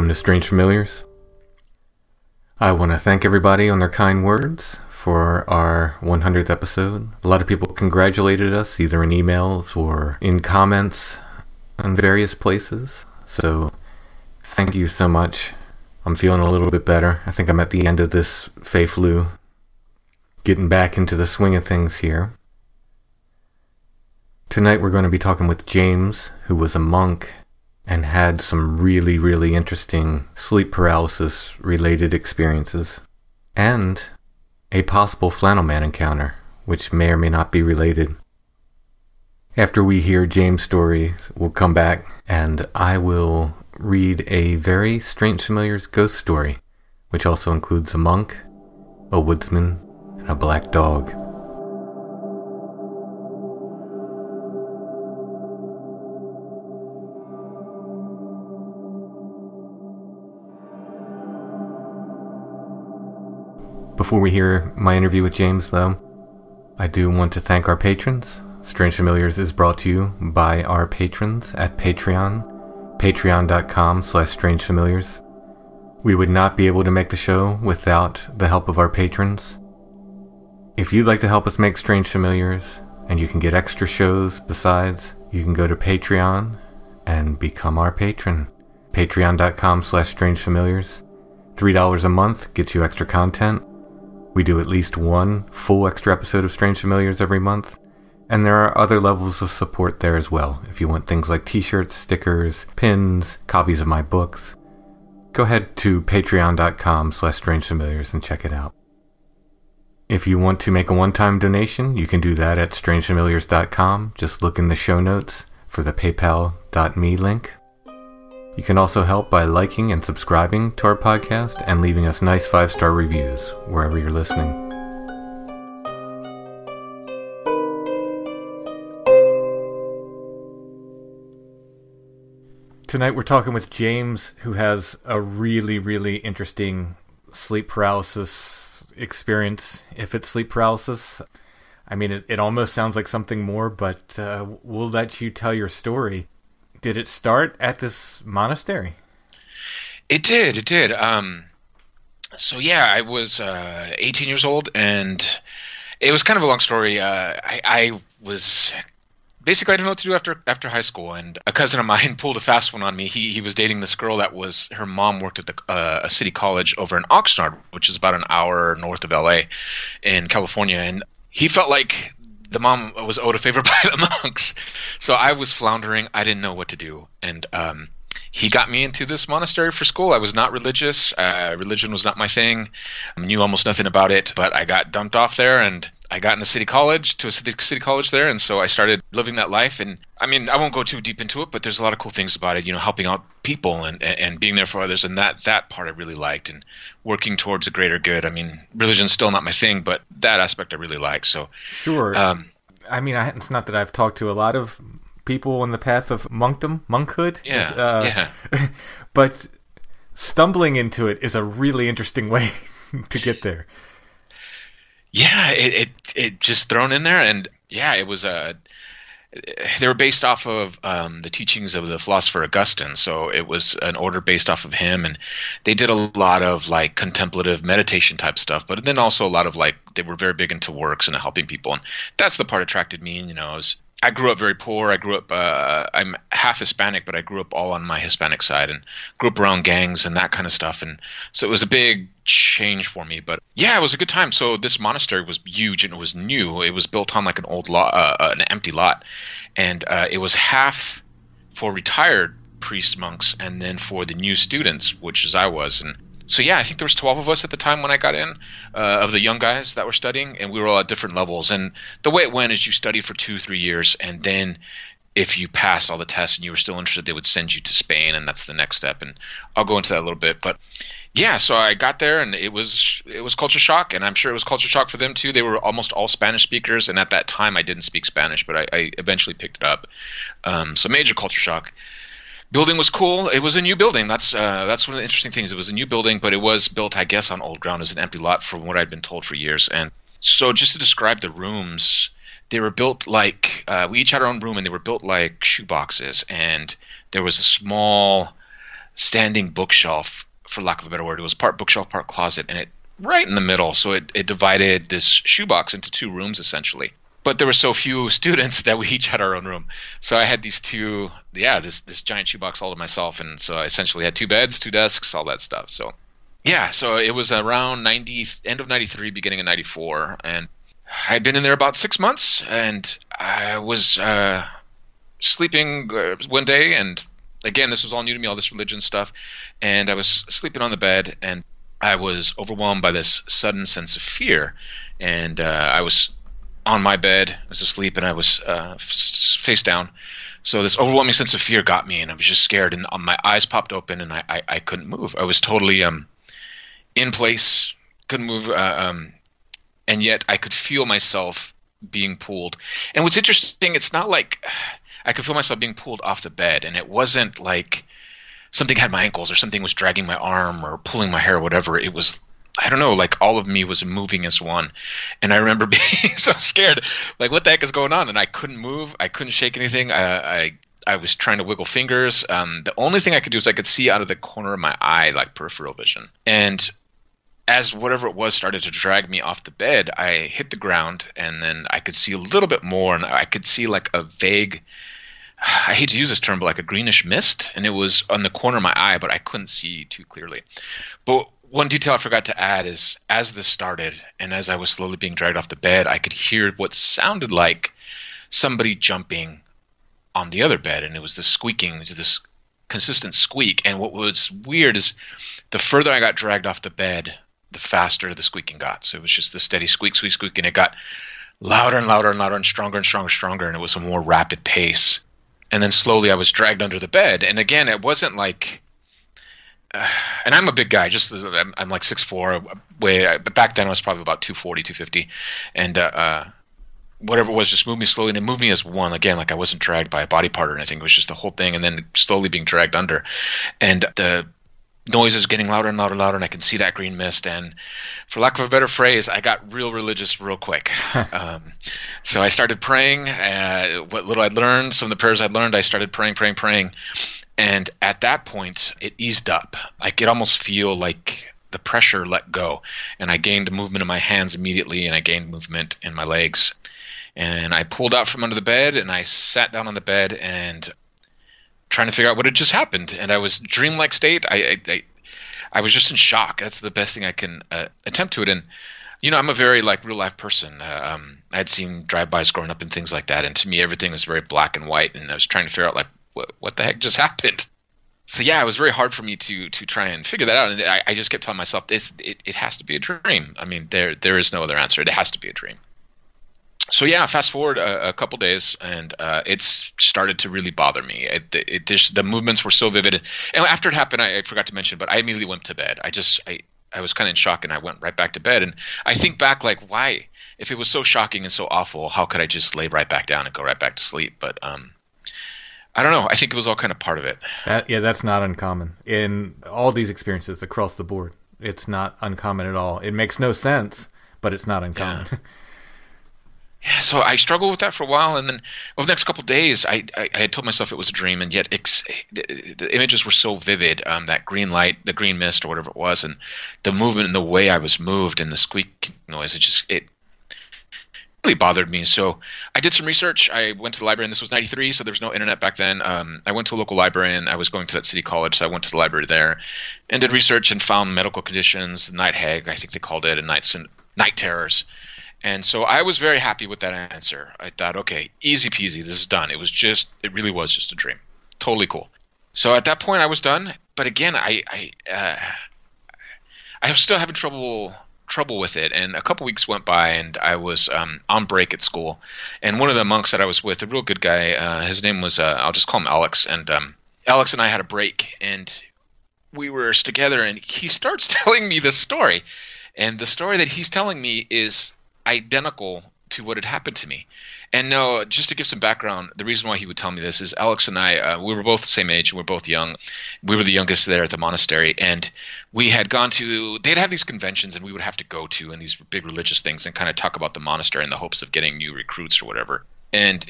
Welcome to Strange Familiars. I want to thank everybody on their kind words for our 100th episode. A lot of people congratulated us either in emails or in comments on various places. So, thank you so much. I'm feeling a little bit better. I think I'm at the end of this Fey flu. Getting back into the swing of things here. Tonight we're going to be talking with James, who was a monk and had some really, really interesting sleep paralysis related experiences, and a possible flannel man encounter, which may or may not be related. After we hear James' story, we'll come back and I will read a very strange familiar's ghost story, which also includes a monk, a woodsman, and a black dog. Before we hear my interview with James, though, I do want to thank our patrons. Strange Familiars is brought to you by our patrons at Patreon, patreon.com slash strangefamiliars. We would not be able to make the show without the help of our patrons. If you'd like to help us make Strange Familiars, and you can get extra shows besides, you can go to Patreon and become our patron. Patreon.com slash strangefamiliars. $3 a month gets you extra content. We do at least one full extra episode of Strange Familiars every month, and there are other levels of support there as well. If you want things like t shirts, stickers, pins, copies of my books, go ahead to patreon.com slash strangefamiliars and check it out. If you want to make a one time donation, you can do that at strangefamiliars.com. Just look in the show notes for the paypal.me link. You can also help by liking and subscribing to our podcast and leaving us nice five star reviews wherever you're listening. Tonight we're talking with James, who has a really, really interesting sleep paralysis experience. If it's sleep paralysis, I mean, it, it almost sounds like something more, but uh, we'll let you tell your story. Did it start at this monastery? It did. It did. Um, so yeah, I was uh, 18 years old, and it was kind of a long story. Uh, I, I was basically I didn't know what to do after after high school, and a cousin of mine pulled a fast one on me. He he was dating this girl that was her mom worked at the uh, a city college over in Oxnard, which is about an hour north of LA, in California, and he felt like the mom was owed a favor by the monks. So I was floundering. I didn't know what to do, and um, he got me into this monastery for school. I was not religious. Uh, religion was not my thing. I knew almost nothing about it, but I got dumped off there and I got into city college to a city, city college there. And so I started living that life. And I mean, I won't go too deep into it, but there's a lot of cool things about it, you know, helping out people and, and being there for others. And that, that part I really liked and working towards a greater good. I mean, religion's still not my thing, but that aspect I really like. So sure. Um, I mean, I, it's not that I've talked to a lot of people on the path of monkdom, monkhood. Yeah, uh, yeah. but stumbling into it is a really interesting way to get there. Yeah, it, it it just thrown in there, and yeah, it was a. They were based off of um, the teachings of the philosopher Augustine, so it was an order based off of him, and they did a lot of like contemplative meditation type stuff, but then also a lot of like they were very big into works and helping people, and that's the part attracted me. And you know, I was I grew up very poor. I grew up. Uh, I'm half Hispanic, but I grew up all on my Hispanic side, and grew up around gangs and that kind of stuff. And so it was a big change for me. But yeah, it was a good time. So this monastery was huge and it was new. It was built on like an old lot, uh, uh, an empty lot, and uh, it was half for retired priests monks, and then for the new students, which as I was. And so yeah, I think there was 12 of us at the time when I got in, uh, of the young guys that were studying, and we were all at different levels. And the way it went is you studied for two, three years, and then if you passed all the tests and you were still interested, they would send you to Spain, and that's the next step. And I'll go into that a little bit, but yeah, so I got there and it was it was culture shock, and I'm sure it was culture shock for them too. They were almost all Spanish speakers, and at that time I didn't speak Spanish, but I, I eventually picked it up. Um, so major culture shock. Building was cool. It was a new building. That's uh, that's one of the interesting things. It was a new building, but it was built, I guess, on old ground as an empty lot, from what I'd been told for years. And so, just to describe the rooms, they were built like uh, we each had our own room, and they were built like shoe boxes. And there was a small standing bookshelf for lack of a better word. It was part bookshelf, part closet, and it right in the middle. So it, it divided this shoebox into two rooms essentially. But there were so few students that we each had our own room. So I had these two, yeah, this this giant shoebox all to myself, and so I essentially had two beds, two desks, all that stuff. So yeah, so it was around 90 end of 93 beginning of 94 and I'd been in there about 6 months and I was uh, sleeping uh, one day and again, this was all new to me, all this religion stuff. And I was sleeping on the bed, and I was overwhelmed by this sudden sense of fear. And uh, I was on my bed, I was asleep, and I was uh, face down. So this overwhelming sense of fear got me, and I was just scared. And my eyes popped open, and I, I, I couldn't move. I was totally um, in place, couldn't move, uh, um, and yet I could feel myself being pulled. And what's interesting, it's not like I could feel myself being pulled off the bed, and it wasn't like something had my ankles or something was dragging my arm or pulling my hair or whatever. It was I don't know, like all of me was moving as one. And I remember being so scared, like what the heck is going on? And I couldn't move, I couldn't shake anything. I I, I was trying to wiggle fingers. Um, the only thing I could do is I could see out of the corner of my eye, like peripheral vision. And as whatever it was started to drag me off the bed, I hit the ground, and then I could see a little bit more, and I could see like a vague I hate to use this term, but like a greenish mist, and it was on the corner of my eye, but I couldn't see too clearly. But one detail I forgot to add is as this started, and as I was slowly being dragged off the bed, I could hear what sounded like somebody jumping on the other bed, and it was this squeaking, this consistent squeak. And what was weird is the further I got dragged off the bed, the faster the squeaking got. So it was just the steady squeak, squeak, squeak, and it got louder and louder and louder and stronger and stronger and stronger, and it was a more rapid pace and then slowly I was dragged under the bed. And again, it wasn't like, and I'm a big guy, just I'm, I'm like six four, way, but back then I was probably about 240, 250, and uh, uh, whatever it was, just moved me slowly, and it moved me as one again, like I wasn't dragged by a body part or anything. It was just the whole thing, and then slowly being dragged under, and the noise is getting louder and louder and louder, and I can see that green mist. And for lack of a better phrase, I got real religious real quick. um, so I started praying. Uh, what little I'd learned, some of the prayers I'd learned, I started praying, praying, praying. And at that point, it eased up. I could almost feel like the pressure let go, and I gained movement in my hands immediately, and I gained movement in my legs. And I pulled out from under the bed, and I sat down on the bed, and trying to figure out what had just happened, and I was dreamlike state. I, I, I was just in shock. That's the best thing I can uh, attempt to it. And you know, I'm a very like real life person. Uh, um, I had seen drive-bys growing up and things like that, and to me, everything was very black and white. And I was trying to figure out like what, what the heck just happened. So yeah, it was very hard for me to to try and figure that out. And I, I just kept telling myself, this it, it has to be a dream. I mean, there there is no other answer. It has to be a dream so yeah, fast forward a, a couple days, and uh, it's started to really bother me. It, it, it, the movements were so vivid, and after it happened, I, I, forgot to mention, but I immediately went to bed. I just I I was kind of in shock, and I went right back to bed. And I think back, like, why? If it was so shocking and so awful, how could I just lay right back down and go right back to sleep? But um, I don't know. I think it was all kind of part of it. That, yeah, that's not uncommon in all these experiences across the board. It's not uncommon at all. It makes no sense, but it's not uncommon. Yeah. yeah, so I struggled with that for a while, and then over the next couple days, I, I, I had told myself it was a dream, and yet ex- the, the, images were so vivid. Um, that green light, the green mist, or whatever it was, and the movement and the way I was moved, and the squeak noise, it just it really bothered me. So I did some research. I went to the library, and this was '93, so there was no internet back then. Um, I went to a local library, and I was going to that city college, so I went to the library there, and did research and found medical conditions, night hag, I think they called it, and night night terrors and so I was very happy with that answer. I thought, okay, easy peasy, this is done. It was just, it really was just a dream. Totally cool. So at that point, I was done. But again, I, I, uh, I was still having trouble trouble with it. And a couple weeks went by, and I was um, on break at school. And one of the monks that I was with, a real good guy, uh, his name was uh, I'll just call him Alex. And um, Alex and I had a break, and we were together, and he starts telling me this story. And the story that he's telling me is identical to what had happened to me. And no, just to give some background, the reason why he would tell me this is Alex and I, uh, we were both the same age, and we are both young. We were the youngest there at the monastery, and we had gone to. They'd have these conventions, and we would have to go to, and these big religious things, and kind of talk about the monastery in the hopes of getting new recruits or whatever. And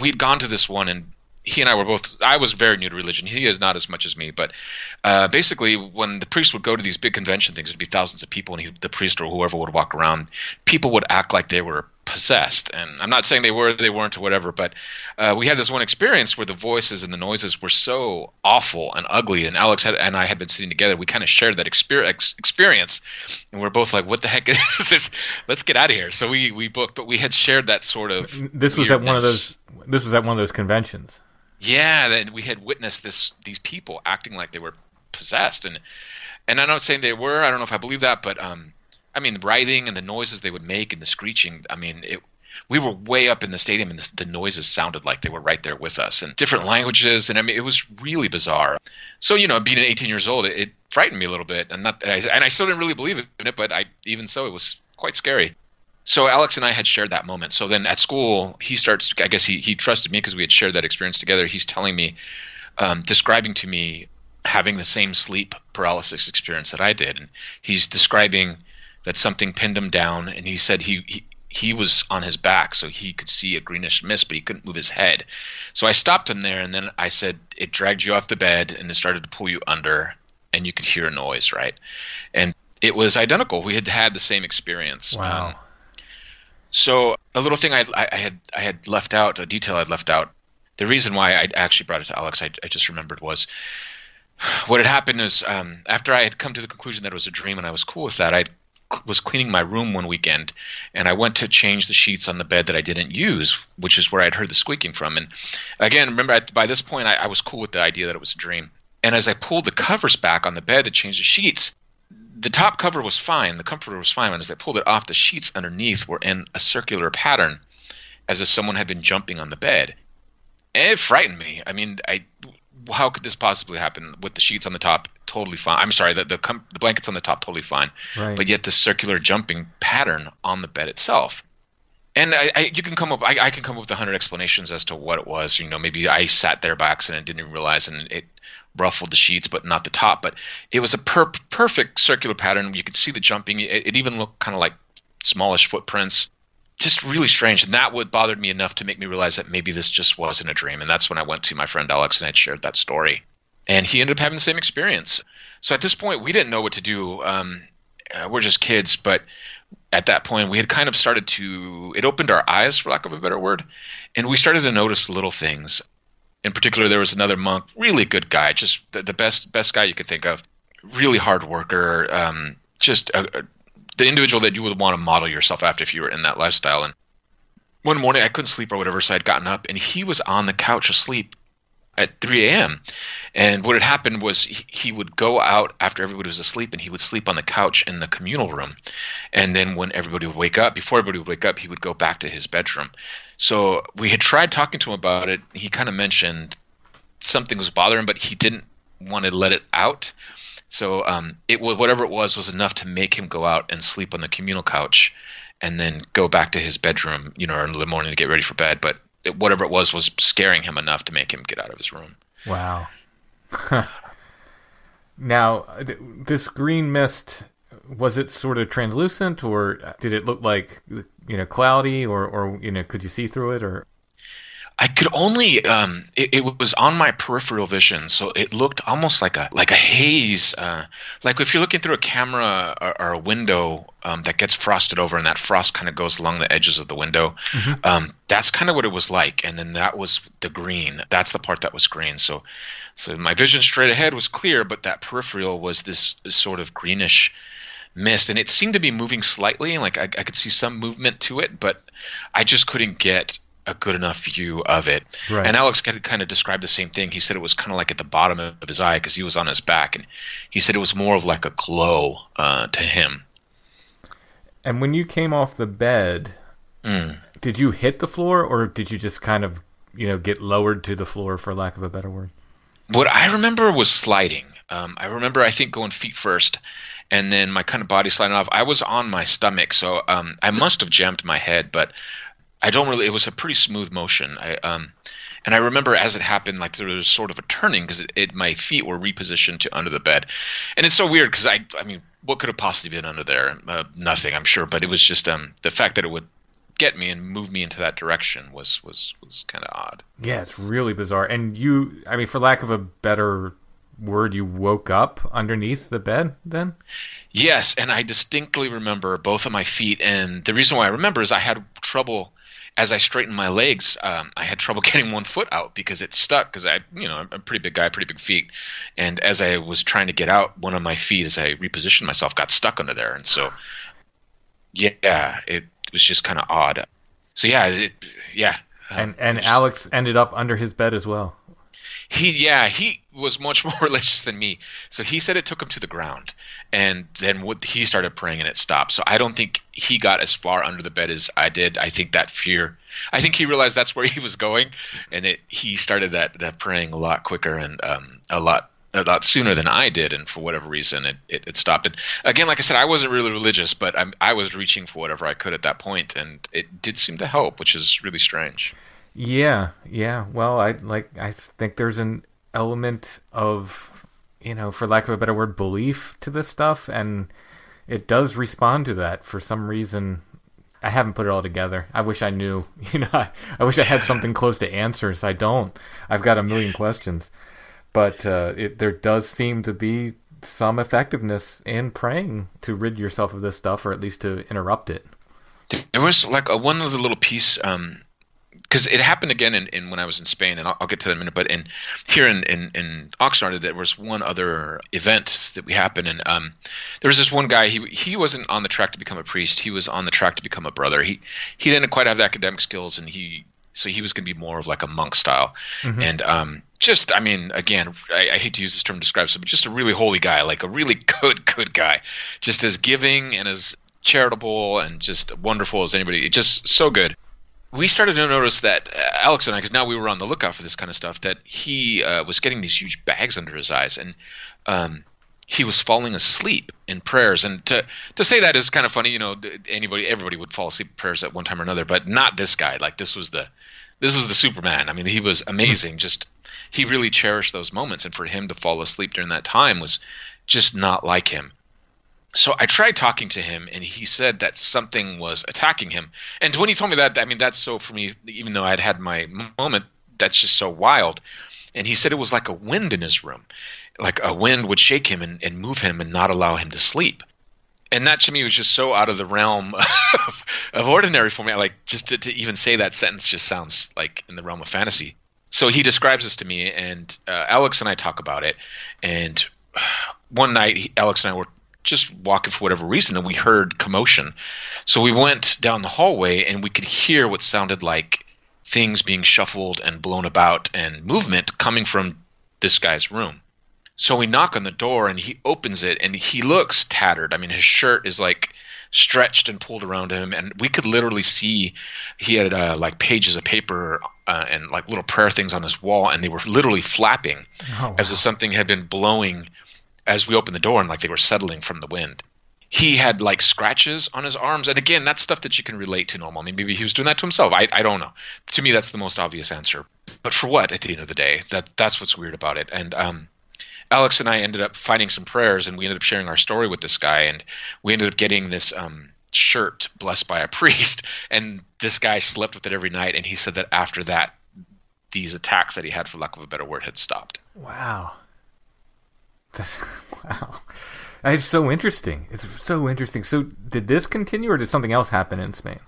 we'd gone to this one, and he and I were both. I was very new to religion. He is not as much as me, but uh, basically, when the priest would go to these big convention things, it'd be thousands of people, and he, the priest or whoever would walk around. People would act like they were possessed, and I'm not saying they were, they weren't, or whatever. But uh, we had this one experience where the voices and the noises were so awful and ugly, and Alex had, and I had been sitting together. We kind of shared that experience, experience, and we're both like, "What the heck is this? Let's get out of here." So we we booked, but we had shared that sort of. This was weirdness. at one of those. This was at one of those conventions. Yeah, that we had witnessed this these people acting like they were possessed, and and I'm not saying they were. I don't know if I believe that, but um, I mean, the writhing and the noises they would make and the screeching. I mean, it. We were way up in the stadium, and the, the noises sounded like they were right there with us, and different languages, and I mean, it was really bizarre. So, you know, being 18 years old, it, it frightened me a little bit, and not, and I, and I still didn't really believe in it, but I even so, it was quite scary so Alex and I had shared that moment. So then at school, he starts. I guess he he trusted me because we had shared that experience together. He's telling me, um, describing to me having the same sleep paralysis experience that I did, and he's describing that something pinned him down, and he said he, he he was on his back, so he could see a greenish mist, but he couldn't move his head. So I stopped him there, and then I said, "It dragged you off the bed, and it started to pull you under, and you could hear a noise, right?" And it was identical. We had had the same experience. Wow. Um, so a little thing I, I, had I had left out, a detail I'd left out. The reason why I actually brought it to Alex, I, I just remembered was what had happened is um, after I had come to the conclusion that it was a dream and I was cool with that, I was cleaning my room one weekend and I went to change the sheets on the bed that I didn't use, which is where I'd heard the squeaking from. And again, remember by this point I, I was cool with the idea that it was a dream. And as I pulled the covers back on the bed to change the sheets, the top cover was fine, the comforter was fine, and as I pulled it off, the sheets underneath were in a circular pattern, as if someone had been jumping on the bed. It frightened me. I mean, I how could this possibly happen with the sheets on the top totally fine? I'm sorry, the the, com- the blankets on the top totally fine, right. but yet the circular jumping pattern on the bed itself. And I, I, you can come up. I, I can come up with a hundred explanations as to what it was. You know, maybe I sat there by accident, didn't even realize, and it ruffled the sheets, but not the top. But it was a per- perfect circular pattern. You could see the jumping. It, it even looked kind of like smallish footprints. Just really strange. And that would bothered me enough to make me realize that maybe this just wasn't a dream. And that's when I went to my friend Alex and I shared that story. And he ended up having the same experience. So at this point, we didn't know what to do. Um, uh, we're just kids, but at that point, we had kind of started to, it opened our eyes, for lack of a better word. And we started to notice little things in particular, there was another monk, really good guy, just the, the best best guy you could think of, really hard worker, um, just a, a, the individual that you would want to model yourself after if you were in that lifestyle. And one morning I couldn't sleep or whatever, so I'd gotten up and he was on the couch asleep at 3 a.m. And what had happened was he, he, would go out after everybody was asleep and he would sleep on the couch in the communal room. And then when everybody would wake up, before everybody would wake up, he would go back to his bedroom. So we had tried talking to him about it. He kind of mentioned something was bothering him, but he didn't want to let it out. So um, it whatever it was was enough to make him go out and sleep on the communal couch, and then go back to his bedroom, you know, in the morning to get ready for bed. But it, whatever it was was scaring him enough to make him get out of his room. Wow. now, this green mist was it sort of translucent, or did it look like you know cloudy, or or you know could you see through it, or? I could only um, it, it, was on my peripheral vision, so it looked almost like a like a haze, uh, like if you're looking through a camera or, or a window um, that gets frosted over, and that frost kind of goes along the edges of the window. Mm-hmm. Um, that's kind of what it was like, and then that was the green. That's the part that was green. So, so my vision straight ahead was clear, but that peripheral was this, this sort of greenish mist, and it seemed to be moving slightly. and Like I, I could see some movement to it, but I just couldn't get a good enough view of it. Right. And Alex kind of described the same thing. He said it was kind of like at the bottom of his eye because he was on his back, and he said it was more of like a glow uh, to him. And when you came off the bed, Mm. did you hit the floor or did you just kind of, you know, get lowered to the floor for lack of a better word? What I remember was sliding. Um, I remember, I think, going feet first, and then my kind of body sliding off. I was on my stomach, so um, I must have jammed my head, but I don't really. It was a pretty smooth motion. I um, and I remember as it happened, like there was sort of a turning because it, it, my feet were repositioned to under the bed, and it's so weird because I, I mean, what could have possibly been under there? Uh, nothing, I'm sure, but it was just um, the fact that it would get me and move me into that direction was was was kind of odd. Yeah, it's really bizarre. And you, I mean, for lack of a better word, you woke up underneath the bed then? Yes, and I distinctly remember both of my feet. And the reason why I remember is I had trouble as I straightened my legs. Um, I had trouble getting one foot out because it stuck. Because I, you know, I'm a pretty big guy, pretty big feet. And as I was trying to get out, one of my feet, as I repositioned myself, got stuck under there. And so, yeah, it was just kind of odd. So yeah, it, yeah. Um, and and Alex just, ended up under his bed as well. He yeah he was much more religious than me. So he said it took him to the ground, and then what he started praying and it stopped. So I don't think he got as far under the bed as I did. I think that fear. I think he realized that's where he was going, and it he started that that praying a lot quicker and um, a lot a lot sooner than I did, and for whatever reason, it, it, it stopped. And again, like I said, I wasn't really religious, but I'm, I was reaching for whatever I could at that point, and it did seem to help, which is really strange. Yeah, yeah. Well, I like I think there's an element of, you know, for lack of a better word, belief to this stuff, and it does respond to that for some reason. I haven't put it all together. I wish I knew. You know, I, I wish I had something close to answers. I don't. I've got a million questions but uh, it, there does seem to be some effectiveness in praying to rid yourself of this stuff, or at least to interrupt it. There was like a one other little piece, because it happened again in, in, when I was in Spain, and I'll, I'll, get to that in a minute. But in here in in, in Oxnard, there was one other event that we happened, and um, there was this one guy. He he wasn't on the track to become a priest. He was on the track to become a brother. He he didn't quite have the academic skills, and he so he was going to be more of like a monk style, mm-hmm. and um, just I mean, again, I, I, hate to use this term to describe him, but just a really holy guy, like a really good, good guy, just as giving and as charitable and just wonderful as anybody, just so good. We started to notice that uh, Alex and I, because now we were on the lookout for this kind of stuff, that he uh, was getting these huge bags under his eyes, and um, he was falling asleep in prayers. And to to say that is kind of funny. You know, anybody, everybody would fall asleep in prayers at one time or another, but not this guy. Like this was the this was the Superman. I mean, he was amazing. Just he really cherished those moments, and for him to fall asleep during that time was just not like him. So I tried talking to him, and he said that something was attacking him. And when he told me that, I mean, that's so for me. Even though I'd had my moment, that's just so wild. And he said it was like a wind in his room like a wind would shake him and, and move him and not allow him to sleep and that to me was just so out of the realm of, of ordinary for me like just to, to, even say that sentence just sounds like in the realm of fantasy so he describes this to me and uh, alex and i talk about it and one night alex and i were just walking for whatever reason and we heard commotion so we went down the hallway and we could hear what sounded like things being shuffled and blown about and movement coming from this guy's room so we knock on the door and he opens it and he looks tattered. I mean, his shirt is like stretched and pulled around him, and we could literally see he had uh, like pages of paper uh, and like little prayer things on his wall, and they were literally flapping oh, wow. as if something had been blowing as we opened the door and like they were settling from the wind. He had like scratches on his arms, and again, that's stuff that you can relate to normal. I mean, maybe he was doing that to himself. I, I don't know. To me, that's the most obvious answer. But for what? At the end of the day, that that's what's weird about it. And um, Alex and I ended up finding some prayers, and we ended up sharing our story with this guy, and we ended up getting this um, shirt blessed by a priest, and this guy slept with it every night, and he said that after that, these attacks that he had, for lack of a better word, had stopped. Wow. Wow. It's so interesting. It's so interesting. So, did this continue, or did something else happen in Spain?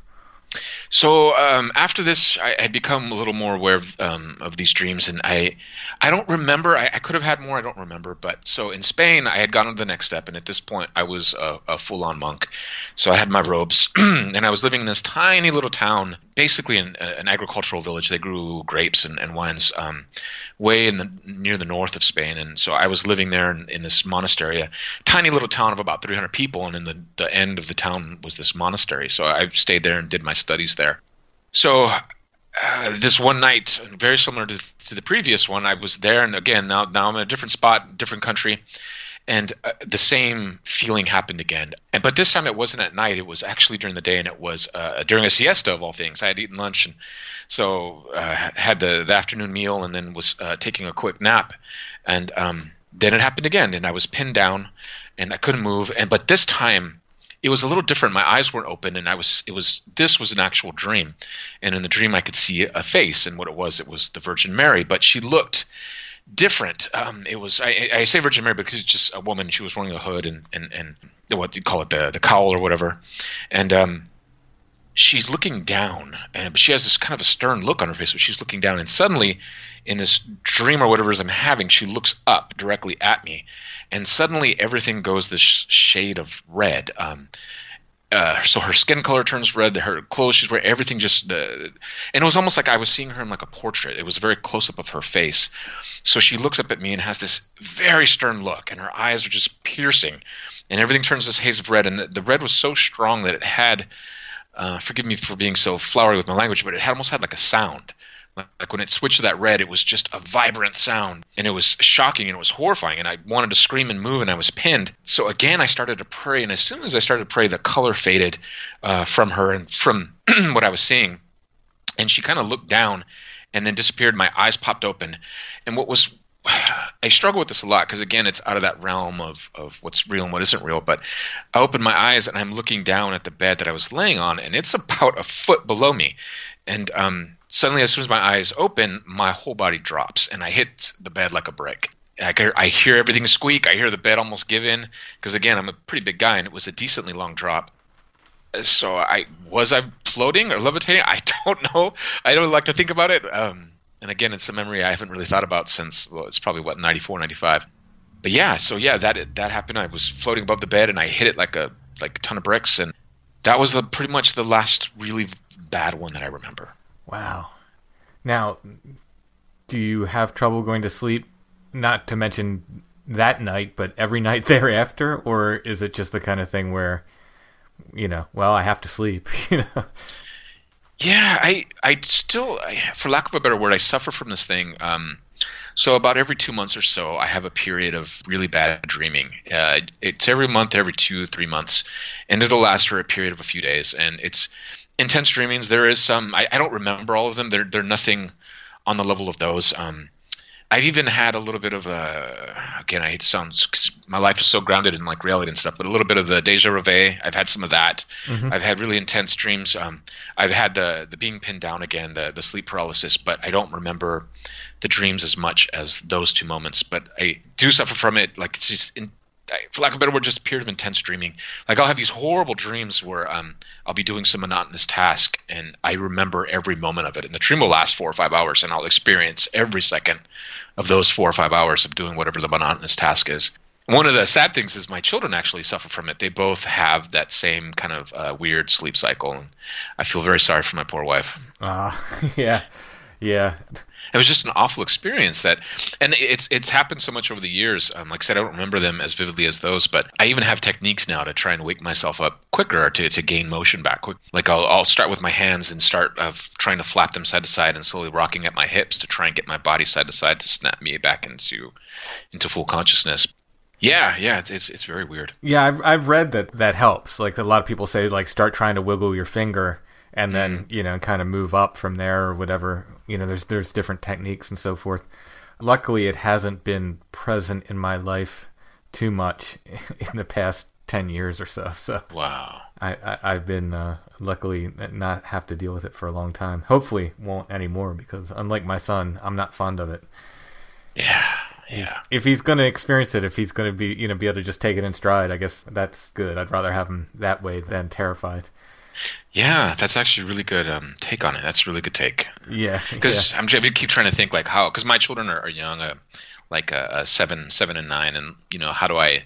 So um, after this, I had become a little more aware of, um, of these dreams, and I, I don't remember. I, I, could have had more. I don't remember. But so in Spain, I had gone to the next step, and at this point, I was a, a full-on monk. So I had my robes, and I was living in this tiny little town basically an, an agricultural village. They grew grapes and, and wines um, way in the near the north of Spain, and so I was living there in, in, this monastery, a tiny little town of about 300 people, and in the the end of the town was this monastery. So I stayed there and did my studies there. So uh, this one night, very similar to, to the previous one, I was there, and again now now I'm in a different spot, different country and uh, the same feeling happened again. And but this time it wasn't at night; it was actually during the day, and it was uh, during a siesta of all things. I had eaten lunch, and so uh, had the, the afternoon meal, and then was uh, taking a quick nap, and um, then it happened again, and I was pinned down, and I couldn't move. And but this time it was a little different. My eyes weren't open, and I was. It was. This was an actual dream, and in the dream I could see a face, and what it was, it was the Virgin Mary. But she looked different. Um, it was I, I, say Virgin Mary because it's just a woman. She was wearing a hood and and and what you call it the the cowl or whatever, and um, she's looking down, and but she has this kind of a stern look on her face. But she's looking down, and suddenly, in this dream or whatever I'm having, she looks up directly at me, and suddenly everything goes this shade of red. Um, uh, so her skin color turns red. Her clothes she's wearing, everything just the, and it was almost like I was seeing her in like a portrait. It was a very close up of her face. So she looks up at me and has this very stern look, and her eyes are just piercing, and everything turns this haze of red. And the, the red was so strong that it had, uh, forgive me for being so flowery with my language, but it had almost had like a sound. Like when it switched to that red, it was just a vibrant sound, and it was shocking and it was horrifying. And I wanted to scream and move, and I was pinned. So again, I started to pray, and as soon as I started to pray, the color faded uh, from her and from what I was seeing, and she kind of looked down, and then disappeared. My eyes popped open, and what was I struggle with this a lot because again, it's out of that realm of of what's real and what isn't real. But I open my eyes and I'm looking down at the bed that I was laying on, and it's about a foot below me. And um, suddenly, as soon as my eyes open, my whole body drops and I hit the bed like a brick. I hear, I hear everything squeak. I hear the bed almost give in because again, I'm a pretty big guy and it was a decently long drop. So I was I floating or levitating? I don't know. I don't like to think about it. Um, and again, it's a memory I haven't really thought about since well, it's probably what 94, 95. But yeah, so yeah, that that happened. I was floating above the bed and I hit it like a like a ton of bricks, and that was the, pretty much the last really bad one that I remember. Wow. Now, do you have trouble going to sleep? Not to mention that night, but every night thereafter, or is it just the kind of thing where, you know, well, I have to sleep, you know? Yeah, I I still, I, for lack of a better word, I suffer from this thing. Um, so about every two months or so, I have a period of really bad dreaming. Uh, it's every month, every two, three months, and it'll last for a period of a few days. And it's intense dreamings. There is some. I, I don't remember all of them. They're they're nothing on the level of those. Um, I've even had a little bit of a again. I hate to sound my life is so grounded in like reality and stuff, but a little bit of the deja revé. I've had some of that. Mm-hmm. I've had really intense dreams. Um, I've had the the being pinned down again, the the sleep paralysis, but I don't remember the dreams as much as those two moments. But I do suffer from it. Like it's just in, for lack of a better word, just a period of intense dreaming. Like I'll have these horrible dreams where um, I'll be doing some monotonous task, and I remember every moment of it. And the dream will last four or five hours, and I'll experience every second of those four or five hours of doing whatever the monotonous task is. One of the sad things is my children actually suffer from it. They both have that same kind of uh, weird sleep cycle, and I feel very sorry for my poor wife. Ah, uh, yeah, yeah it was just an awful experience that and it's it's happened so much over the years um, like i said i don't remember them as vividly as those but i even have techniques now to try and wake myself up quicker to, to gain motion back quick like I'll, I'll start with my hands and start of trying to flap them side to side and slowly rocking at my hips to try and get my body side to side to snap me back into into full consciousness yeah, yeah, it's, it's, it's very weird. Yeah, I've I've read that that helps. Like a lot of people say, like start trying to wiggle your finger and then mm. you know kind of move up from there or whatever you know there's there's different techniques and so forth luckily it hasn't been present in my life too much in the past 10 years or so so wow i, I have been uh, luckily not have to deal with it for a long time hopefully won't anymore because unlike my son i'm not fond of it yeah yeah. if he's going to experience it, if he's going to be, you know, be able to just take it in stride, I guess that's good. I'd rather have him that way than terrified. Yeah, that's actually a really good um, take on it. That's a really good take. Yeah, because yeah. I'm I keep trying to think like how because my children are, are young, uh, like uh, uh, seven, seven and nine, and you know how do I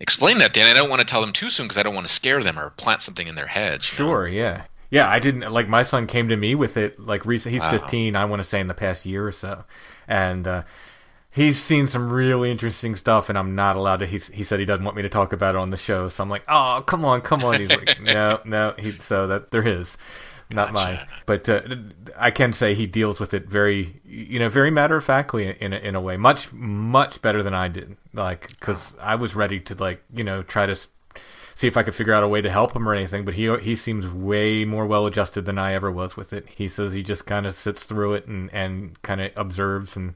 explain that? Then I don't want to tell them too soon because I don't want to scare them or plant something in their heads. Sure, know? yeah, yeah, I didn't like my son came to me with it like recent. He's Wow. 15. I want to say in the past year or so, and uh, he's seen some really interesting stuff, and I'm not allowed to. He he said he doesn't want me to talk about it on the show, so I'm like, oh, come on, come on. He's like, no, no. He so that they're his, not mine. But uh, I can say he deals with it very, you know, very matter of factly in a, in a way, much much better than I did. Like because I was ready to like you know try to. See if I could figure out a way to help him or anything, but he he seems way more well adjusted than I ever was with it. He says he just kind of sits through it and, and kind of observes and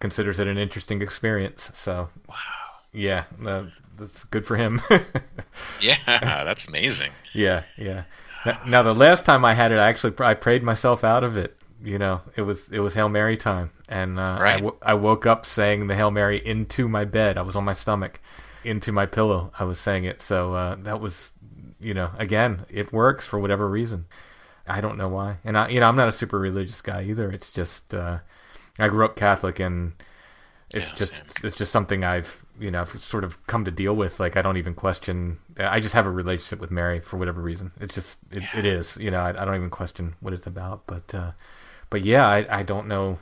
considers it an interesting experience. So, Wow. yeah, uh, that's good for him. Yeah, that's amazing. yeah, yeah. Now, now, the last time I had it, I actually I prayed myself out of it. You know, it was it was Hail Mary time, and uh, I, Right. w- I woke up saying the Hail Mary into my bed. I was on my stomach, into my pillow. I was saying it, so uh, that was, you know, again, it works for whatever reason. I don't know why, and I, you know, I'm not a super religious guy either. It's just uh, I grew up Catholic, and it's Yeah, just it's just something I've you know I've sort of come to deal with. Like I don't even question. I just have a relationship with Mary for whatever reason. It's just it, it is. You know, I, I don't even question what it's about. But uh, but yeah, I I don't know.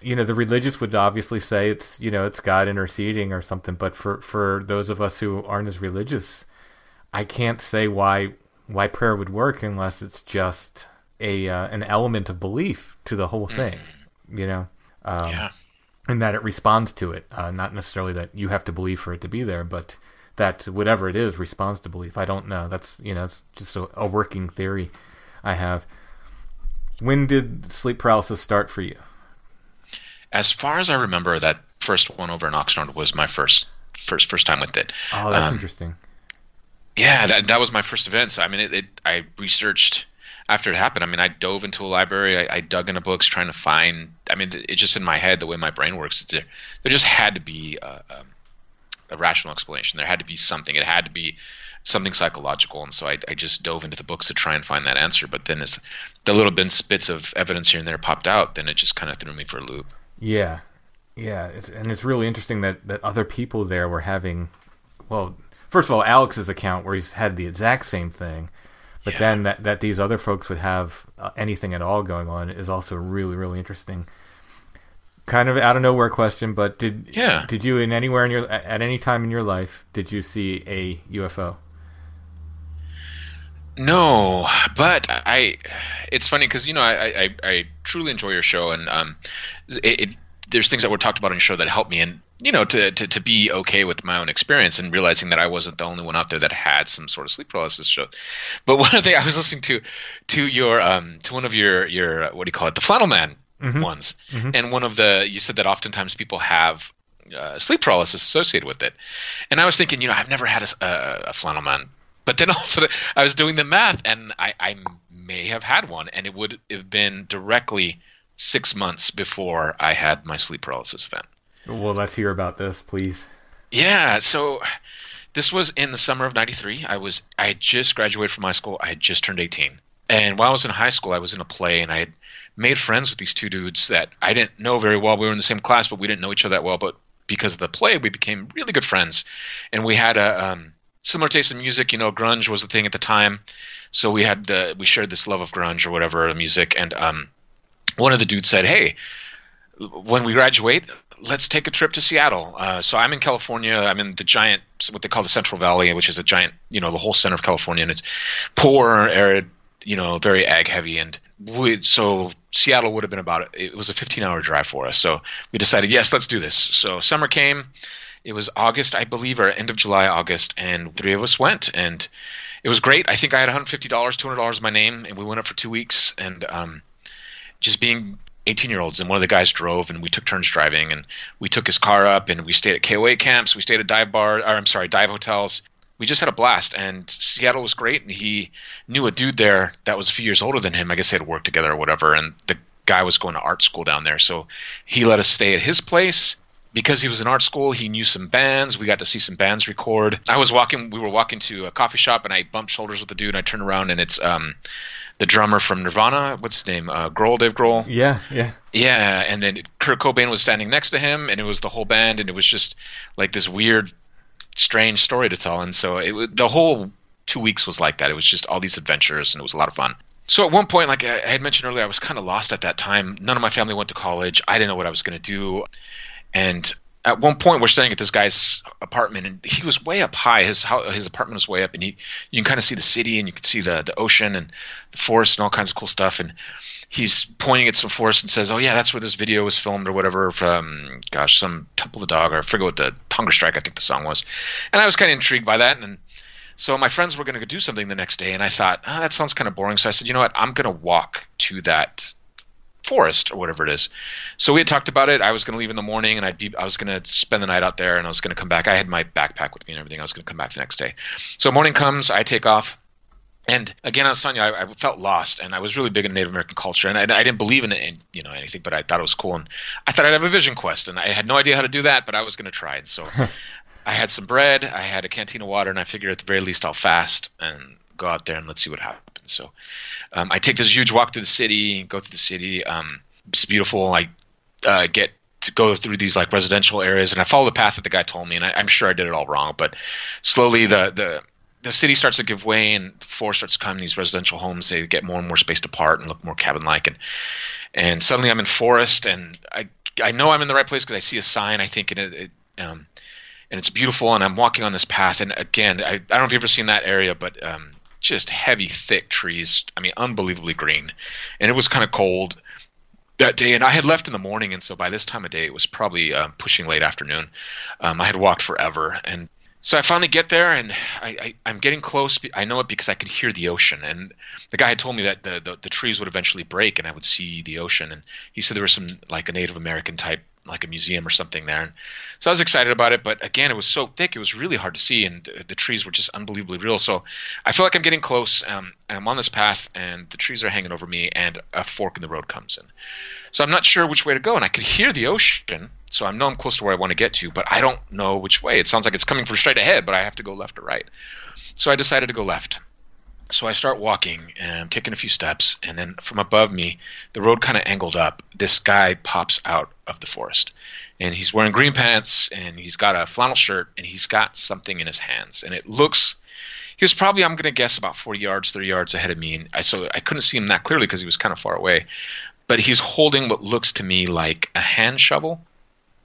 You know, the religious would obviously say it's you know it's God interceding or something. But for for those of us who aren't as religious, I can't say why why prayer would work unless it's just a uh, an element of belief to the whole thing. You know. Um, yeah. and that it responds to it. Uh, not necessarily that you have to believe for it to be there, but that whatever it is responds to belief. I don't know. That's you know, it's just a, a working theory I have. When did sleep paralysis start for you? As far as I remember, that first one over in Oxnard was my first first first time with it. Oh, that's Um, interesting. Yeah, that that was my first event. So I mean, it, it I researched after it happened. I mean, I dove into a library. I, I dug into books trying to find. I mean, it's just in my head the way my brain works. There, there just had to be a, um, a rational explanation. There had to be something. It had to be something psychological. And so I, I just dove into the books to try and find that answer. But then as the little bits bits of evidence here and there popped out, then it just kind of threw me for a loop. Yeah, yeah, it's, and it's really interesting that that other people there were having. Well, first of all, Alex's account where he's had the exact same thing, but Yeah. then that that these other folks would have uh, anything at all going on is also really really interesting. Kind of out of nowhere question, but did Yeah. did you in anywhere in your at any time in your life did you see a UFO? No, but I. It's funny because you know I, I I truly enjoy your show and um, it, it there's things that were talked about on your show that helped me and you know to, to to be okay with my own experience and realizing that I wasn't the only one out there that had some sort of sleep paralysis show. But one of the I was listening to to your um to one of your your what do you call it the flannel man ones and one of the you said that oftentimes people have uh, sleep paralysis associated with it. And I was thinking, you know, I've never had a, a, a flannel man. But then also, I was doing the math, and I, I may have had one, and it would have been directly six months before I had my sleep paralysis event. Well, let's hear about this, please. Yeah, so this was in the summer of '93. I was I had just graduated from high school. I had just turned 18, and while I was in high school, I was in a play, and I had made friends with these two dudes that I didn't know very well. We were in the same class, but we didn't know each other that well. But because of the play, we became really good friends, and we had a um, similar taste in music. You know, grunge was the thing at the time, so we had we shared this love of grunge or whatever music. And um, one of the dudes said, "Hey, when we graduate, let's take a trip to Seattle. Uh, so I'm in California. I'm in the giant, what they call the Central Valley, which is a giant, you know, the whole center of California, and it's poor, arid, you know, very ag heavy. And we, so Seattle would have been about it it was a 15 hour drive for us. So we decided, yes, let's do this. So summer came. It was August, I believe, or end of July, August, and three of us went, and it was great. I think I had $150, $200 in my name, and we went up for two weeks, and um, just being 18 year olds and one of the guys drove and we took turns driving and we took his car up and we stayed at KOA camps we stayed at dive bar or I'm sorry dive hotels. We just had a blast and Seattle was great and he knew a dude there that was a few years older than him. I guess they had worked together or whatever and the guy was going to art school down there so he let us stay at his place. Because he was in art school he knew some bands we got to see some bands record. I was walking we were walking to a coffee shop and I bumped shoulders with the dude and I turned around and it's um the drummer from Nirvana what's his name uh, Grohl Dave Grohl Yeah, yeah. yeah, and then Kurt Cobain was standing next to him, and it was the whole band, and it was just like this weird, strange story to tell. And so it the whole two weeks was like that. It was just all these adventures, and it was a lot of fun. So at one point, like I had mentioned earlier, I was kind of lost at that time. None of my family went to college. I didn't know what I was going to do. And at one point, we're staying at this guy's apartment, and he was way up high. His his apartment was way up, and he you can kind of see the city, and you can see the the ocean and the forest and all kinds of cool stuff. And he's pointing at some forest and says, "Oh yeah, that's where this video was filmed or whatever from um, gosh, some Temple of the Dog or I forget what the Hunger Strike I think the song was." And I was kind of intrigued by that, and so my friends were going to do something the next day, and I thought, oh, that sounds kind of boring. So I said, you know what, I'm going to walk to that forest or whatever it is. So we had talked about it. I was going to leave in the morning, and I'd be I was going to spend the night out there, and I was going to come back. I had my backpack with me and everything. I was going to come back the next day. So morning comes, I take off. And again, I was telling you, I, I, felt lost, and I was really big in Native American culture, and I, I didn't believe in it, in, you know, anything, but I thought it was cool, and I thought I'd have a vision quest, and I had no idea how to do that, but I was going to try it. So I had some bread, I had a canteen of water, and I figured at the very least I'll fast and go out there and let's see what happens. So um, I take this huge walk through the city, go through the city. Um, it's beautiful. I uh, get to go through these like residential areas, and I follow the path that the guy told me, and I, am sure I did it all wrong, but slowly the the the city starts to give way, and the forest starts to come. These residential homes they get more and more spaced apart and look more cabin-like, and and suddenly I'm in forest, and I I know I'm in the right place because I see a sign. I think, and it, it um, and it's beautiful. And I'm walking on this path, and again, I, I don't know if you've ever seen that area, but um, just heavy, thick trees. I mean, unbelievably green, and it was kind of cold that day. And I had left in the morning, and so by this time of day, it was probably uh, pushing late afternoon. Um, I had walked forever, and so I finally get there, and I, am getting close. I know it because I could hear the ocean, and the guy had told me that the, the, the trees would eventually break, and I would see the ocean. And he said there was some like a Native American type like a museum or something there. And so I was excited about it, but again, it was so thick, it was really hard to see, and the trees were just unbelievably real. So I feel like I'm getting close, um, and I'm on this path, and the trees are hanging over me, and a fork in the road comes in. So I'm not sure which way to go, and I could hear the ocean, so I know I'm close to where I want to get to, but I don't know which way. It sounds like it's coming from straight ahead, but I have to go left or right. So I decided to go left. So I start walking and I'm taking a few steps, and then from above me, the road kind of angled up. This guy pops out of the forest, and he's wearing green pants, and he's got a flannel shirt, and he's got something in his hands, and it looks. He was probably, I'm going to guess, about 40 yards, 30 yards ahead of me, and I so I couldn't see him that clearly because he was kind of far away. But he's holding what looks to me like a hand shovel,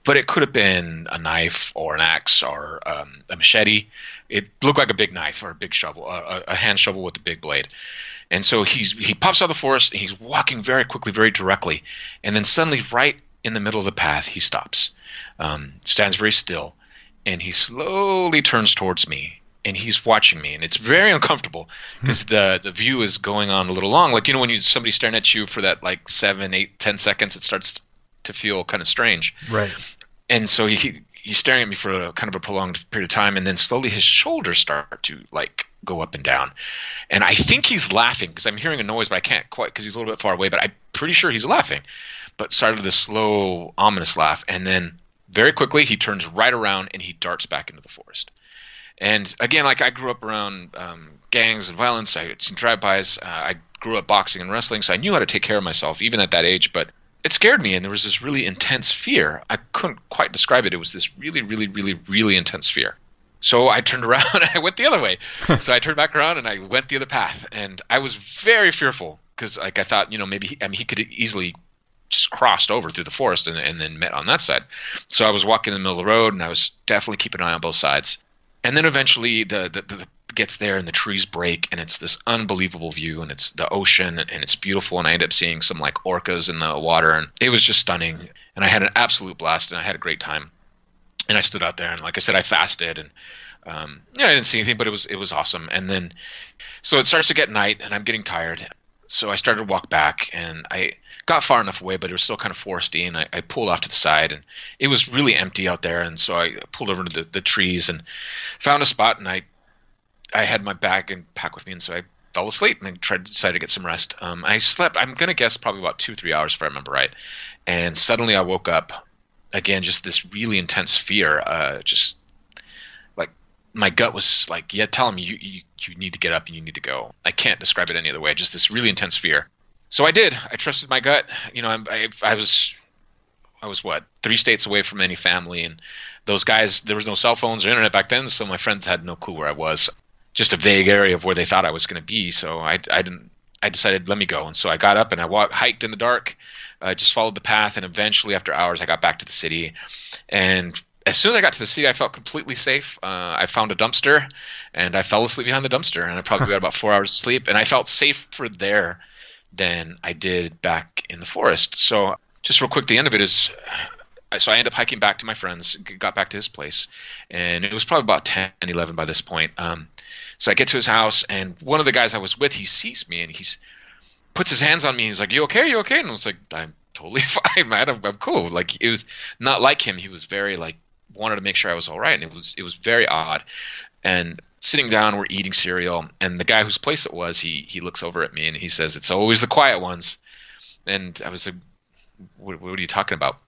but it could have been a knife or an axe or um, a machete. It looked like a big knife or a big shovel, a, a hand shovel with a big blade. And so he's he pops out of the forest and he's walking very quickly, very directly, and then suddenly, right in the middle of the path, he stops, um, stands very still, and he slowly turns towards me and he's watching me and it's very uncomfortable because hmm. the the view is going on a little long like you know when you somebody's staring at you for that like seven eight ten seconds it starts to feel kind of strange right and so he he's staring at me for a kind of a prolonged period of time, and then slowly his shoulders start to like go up and down, and I think he's laughing because I'm hearing a noise, but I can't quite because he's a little bit far away. But I'm pretty sure he's laughing, but started this slow, ominous laugh, and then very quickly he turns right around and he darts back into the forest. And again, like I grew up around um, gangs and violence, I had seen drive-bys. Uh, I grew up boxing and wrestling, so I knew how to take care of myself even at that age. But it scared me and there was this really intense fear. I couldn't quite describe it. It was this really really really really intense fear. So i turned around and i went the other way. So i turned back around and i went the other path and i was very fearful because like i thought you know maybe he, i mean he could easily just crossed over through the forest and, and then met on that side. So i was walking in the middle of the road and i was definitely keeping an eye on both sides. And then eventually the, the, the gets there and the trees break and it's this unbelievable view and it's the ocean and it's beautiful and I end up seeing some like orcas in the water and it was just stunning. And I had an absolute blast and I had a great time. And I stood out there and like I said I fasted and um, yeah I didn't see anything but it was it was awesome. And then so it starts to get night and I'm getting tired. So I started to walk back and I got far enough away, but it was still kind of foresty, and I, I, pulled off to the side, and it was really empty out there, and so I pulled over to the, the trees and found a spot, and I I had my bag and pack with me, and so I fell asleep and tried to decide to get some rest. Um, I slept. I'm gonna guess probably about two three hours if I remember right, and suddenly I woke up. Again, just this really intense fear. Uh, just like my gut was like, yeah, tell him you, you you need to get up and you need to go. I can't describe it any other way. Just this really intense fear. So I did. I trusted my gut. You know, I, I, I was I was what three states away from any family, and those guys. There was no cell phones or internet back then, so my friends had no clue where I was just a vague area of where they thought I was going to be. So I, I didn't I decided let me go, and so I got up and I walked, hiked in the dark. I just followed the path, and eventually, after hours, I got back to the city. And as soon as I got to the city, I felt completely safe. Uh, I found a dumpster, and I fell asleep behind the dumpster, and I probably got about four hours of sleep, and I felt safer there than I did back in the forest. So, just real quick, the end of it is so I ended up hiking back to my friend's, got back to his place, and it was probably about 10, 11 by this point. Um, so I get to his house, and one of the guys I was with, he sees me, and he's puts his hands on me. And He's like, "You okay? You okay?" And I was like, "I'm totally fine, man. I'm, I'm cool." Like it was not like him. He was very like wanted to make sure I was all right, and it was it was very odd. And sitting down, we're eating cereal, and the guy whose place it was, he he looks over at me and he says, "It's always the quiet ones." And I was like, "What, what are you talking about?"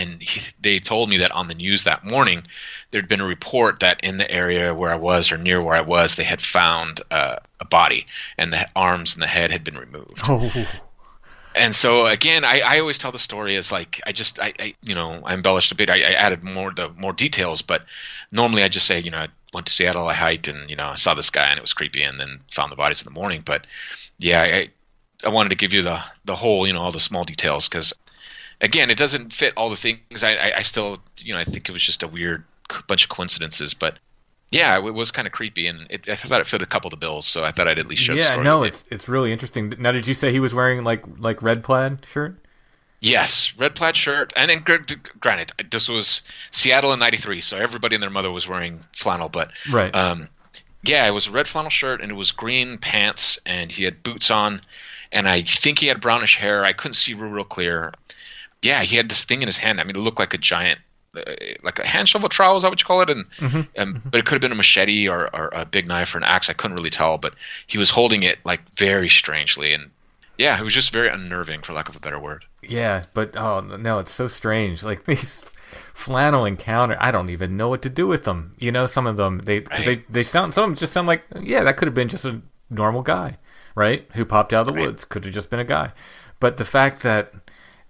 And he, they told me that on the news that morning there'd been a report that in the area where I was or near where I was they had found uh, a body and the arms and the head had been removed. Oh. And so again, I, I always tell the story as like I just I, I you know I embellished a bit. I, I added more the more details, but normally I just say you know I went to Seattle, I hiked, and you know I saw this guy and it was creepy, and then found the bodies in the morning. But yeah, I I wanted to give you the the whole you know all the small details because again, it doesn't fit all the things. I, I, I still, you know, I think it was just a weird bunch of coincidences, but yeah, it was kind of creepy, and it, I thought it fit a couple of the bills, so I thought I'd at least show. Yeah, no, it's it's really interesting. Now, did you say he was wearing like like red plaid shirt? Yes, red plaid shirt, and, and granted, this was Seattle in '93, so everybody and their mother was wearing flannel, but right. Um, yeah, it was a red flannel shirt, and it was green pants, and he had boots on, and I think he had brownish hair. I couldn't see real, real clear yeah, he had this thing in his hand. I mean, it looked like a giant, uh, like a hand shovel trowel. Is that what you call it? And, mm-hmm. um, mm-hmm. but it could have been a machete or, or a big knife or an axe. I couldn't really tell, but he was holding it like very strangely, and yeah, it was just very unnerving, for lack of a better word. Yeah, but oh no, it's so strange. Like these flannel encounter, I don't even know what to do with them. You know, some of them they right. they they sound some of them just sound like yeah, that could have been just a normal guy, right? Who popped out of the right. woods. Could have just been a guy. But the fact that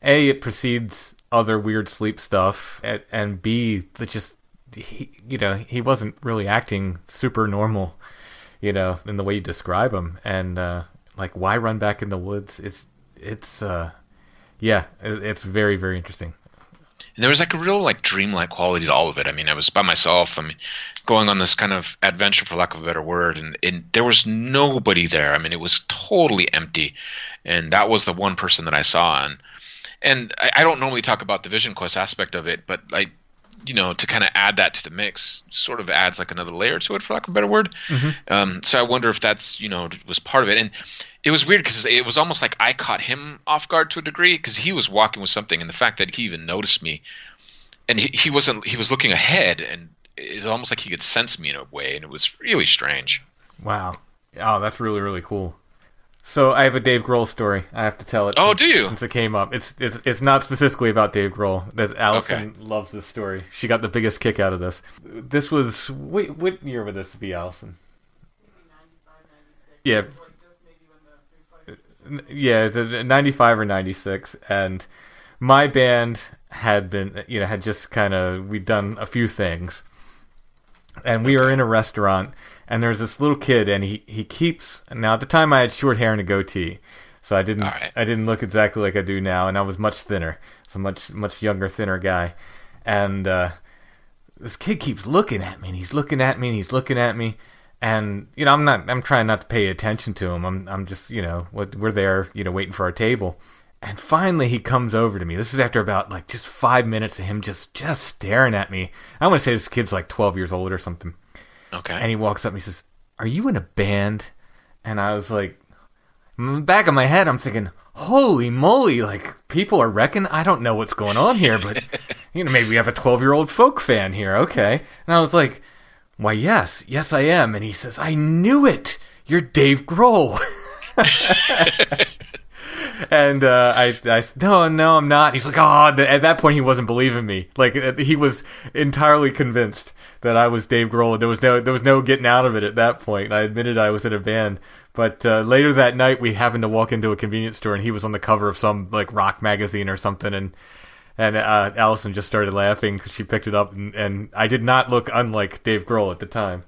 a it precedes other weird sleep stuff, and, and B that just he, you know he wasn't really acting super normal, you know, in the way you describe him, and uh, like why run back in the woods? It's it's uh yeah, it's very very interesting. And there was like a real like dreamlike quality to all of it. I mean, I was by myself. I mean, going on this kind of adventure, for lack of a better word, and, and there was nobody there. I mean, it was totally empty, and that was the one person that I saw. And and I, I, don't normally talk about the Vision Quest aspect of it, but like you know to kind of add that to the mix sort of adds like another layer to it for lack of a better word. Mm-hmm. um, so i wonder if that's you know was part of it. And it was weird because it was almost like i caught him off guard to a degree because he was walking with something and the fact that he even noticed me and he, he wasn't he was looking ahead and it was almost like he could sense me in a way and it was really strange. Wow. Oh that's really really cool so I have a Dave Grohl story. I have to tell it. Oh, since, do you? Since it came up, it's it's it's not specifically about Dave Grohl. That Alison okay. loves this story. She got the biggest kick out of this. This was what, what year would this be, Alison? Yeah. Yeah, the 95 or 96 and my band had been you know had just kind of we'd done a few things and we were in a restaurant and there's this little kid and he he keeps now at the time I had short hair and a goatee so I didn't right. I didn't look exactly like I do now and I was much thinner so much much younger thinner guy and uh, this kid keeps looking at me and he's looking at me and he's looking at me and you know I'm not I'm trying not to pay attention to him I'm I'm just you know we're there you know waiting for our table and finally, he comes over to me. This is after about like just five minutes of him just just staring at me. I want to say this kid's like twelve years old or something. Okay. And he walks up and he says, "Are you in a band?" And I was like, in the back of my head, I'm thinking, "Holy moly! Like people are wrecking. I don't know what's going on here, but you know, maybe we have a twelve year old folk fan here. Okay." And I was like, "Why, yes, yes, I am." And he says, "I knew it. You're Dave Grohl." and uh, I, I, no, no, I'm not. He's like, oh, at that point, he wasn't believing me. Like uh, he was entirely convinced that I was Dave Grohl. There was no, there was no getting out of it at that point. I admitted I was in a band, but uh, later that night, we happened to walk into a convenience store, and he was on the cover of some like rock magazine or something, and and uh, Alison just started laughing because she picked it up, and, and I did not look unlike Dave Grohl at the time.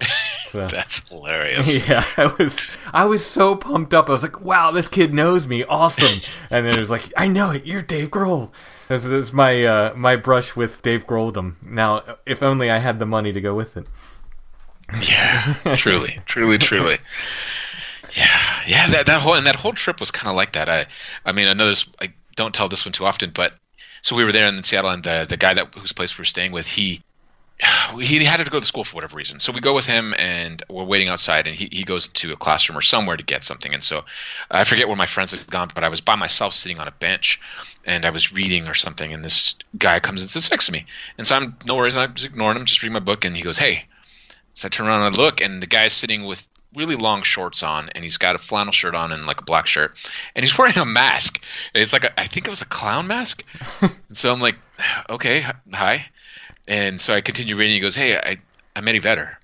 So. That's hilarious. Yeah, I was I was so pumped up. I was like, "Wow, this kid knows me, awesome!" And then it was like, "I know it. You're Dave Grohl." This is my uh, my brush with Dave Grohldom. Now, if only I had the money to go with it. Yeah, truly, truly, truly. Yeah, yeah. That that whole and that whole trip was kind of like that. I, I mean, I know there's. I don't tell this one too often, but so we were there in Seattle, and the the guy that whose place we were staying with, he he had to go to school for whatever reason. So we go with him and we're waiting outside and he, he goes to a classroom or somewhere to get something. And so I forget where my friends had gone, but I was by myself sitting on a bench and I was reading or something. And this guy comes and sits next to me. And so I'm no worries. I'm just ignoring him, just reading my book. And he goes, Hey. So I turn around and I look and the guy's sitting with really long shorts on and he's got a flannel shirt on and like a black shirt and he's wearing a mask. And it's like, a, I think it was a clown mask. and so I'm like, okay, hi. And so I continue reading. He goes, "Hey, I I'm Eddie Vedder."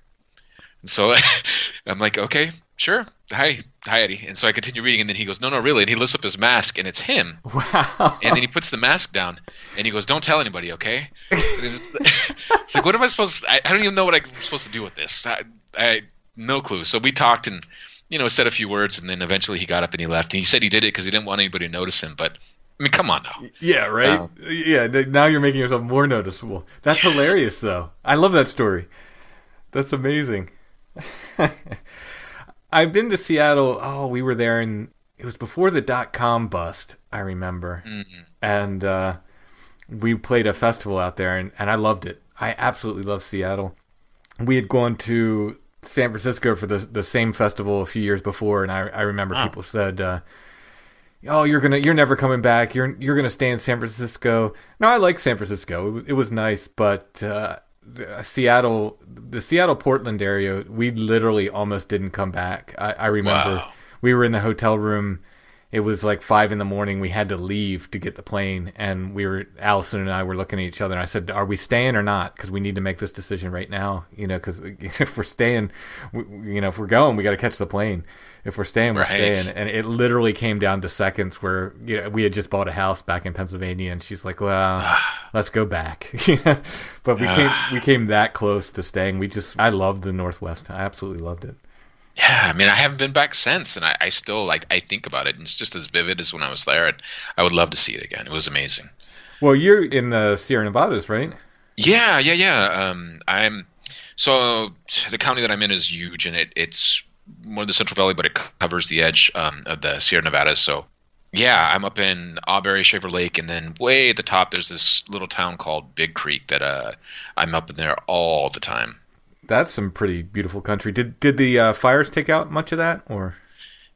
And so I'm like, "Okay, sure. Hi, hi, Eddie." And so I continue reading, and then he goes, "No, no, really." And he lifts up his mask, and it's him. Wow. And then he puts the mask down, and he goes, "Don't tell anybody, okay?" It's, it's, like, what am I supposed? To, I, I don't even know what I'm supposed to do with this. I, I no clue. So we talked and you know said a few words, and then eventually he got up and he left. And he said he did it because he didn't want anybody to notice him, but I mean, come on now. Yeah, right. Um, yeah, now you're making yourself more noticeable. That's yes. hilarious, though. I love that story. That's amazing. I've been to Seattle. Oh, we were there, and it was before the dot com bust. I remember, mm-hmm. and uh, we played a festival out there, and, and I loved it. I absolutely love Seattle. We had gone to San Francisco for the the same festival a few years before, and I I remember wow. people said. Uh, oh you're gonna you're never coming back you're you're gonna stay in san francisco no i like san francisco it was, it was nice but uh, seattle the seattle portland area we literally almost didn't come back. I, I remember wow. we were in the hotel room. It was like five in the morning. We had to leave to get the plane and we were alison and i were looking at each other and i said are we staying or not? Because we need to make this decision right now you know because if we're staying we, you know if we're going we got to catch the plane if we're staying, we're right. staying. And it literally came down to seconds where you know, we had just bought a house back in Pennsylvania, and she's like, "Well, let's go back." but we came we came that close to staying. We just I loved the Northwest. I absolutely loved it. Yeah, I mean, I haven't been back since, and I, I still like I think about it, and it's just as vivid as when I was there. And I would love to see it again. It was amazing. Well, you're in the Sierra Nevadas, right? Yeah, yeah, yeah. Um, I'm so the county that I'm in is huge, and it, it's more the Central Valley, but it covers the edge um, of the Sierra Nevada. So, yeah, I'm up in Auberry, Shaver Lake, and then way at the top, there's this little town called Big Creek that uh, I'm up in there all the time. That's some pretty beautiful country. Did did the uh, fires take out much of that, or?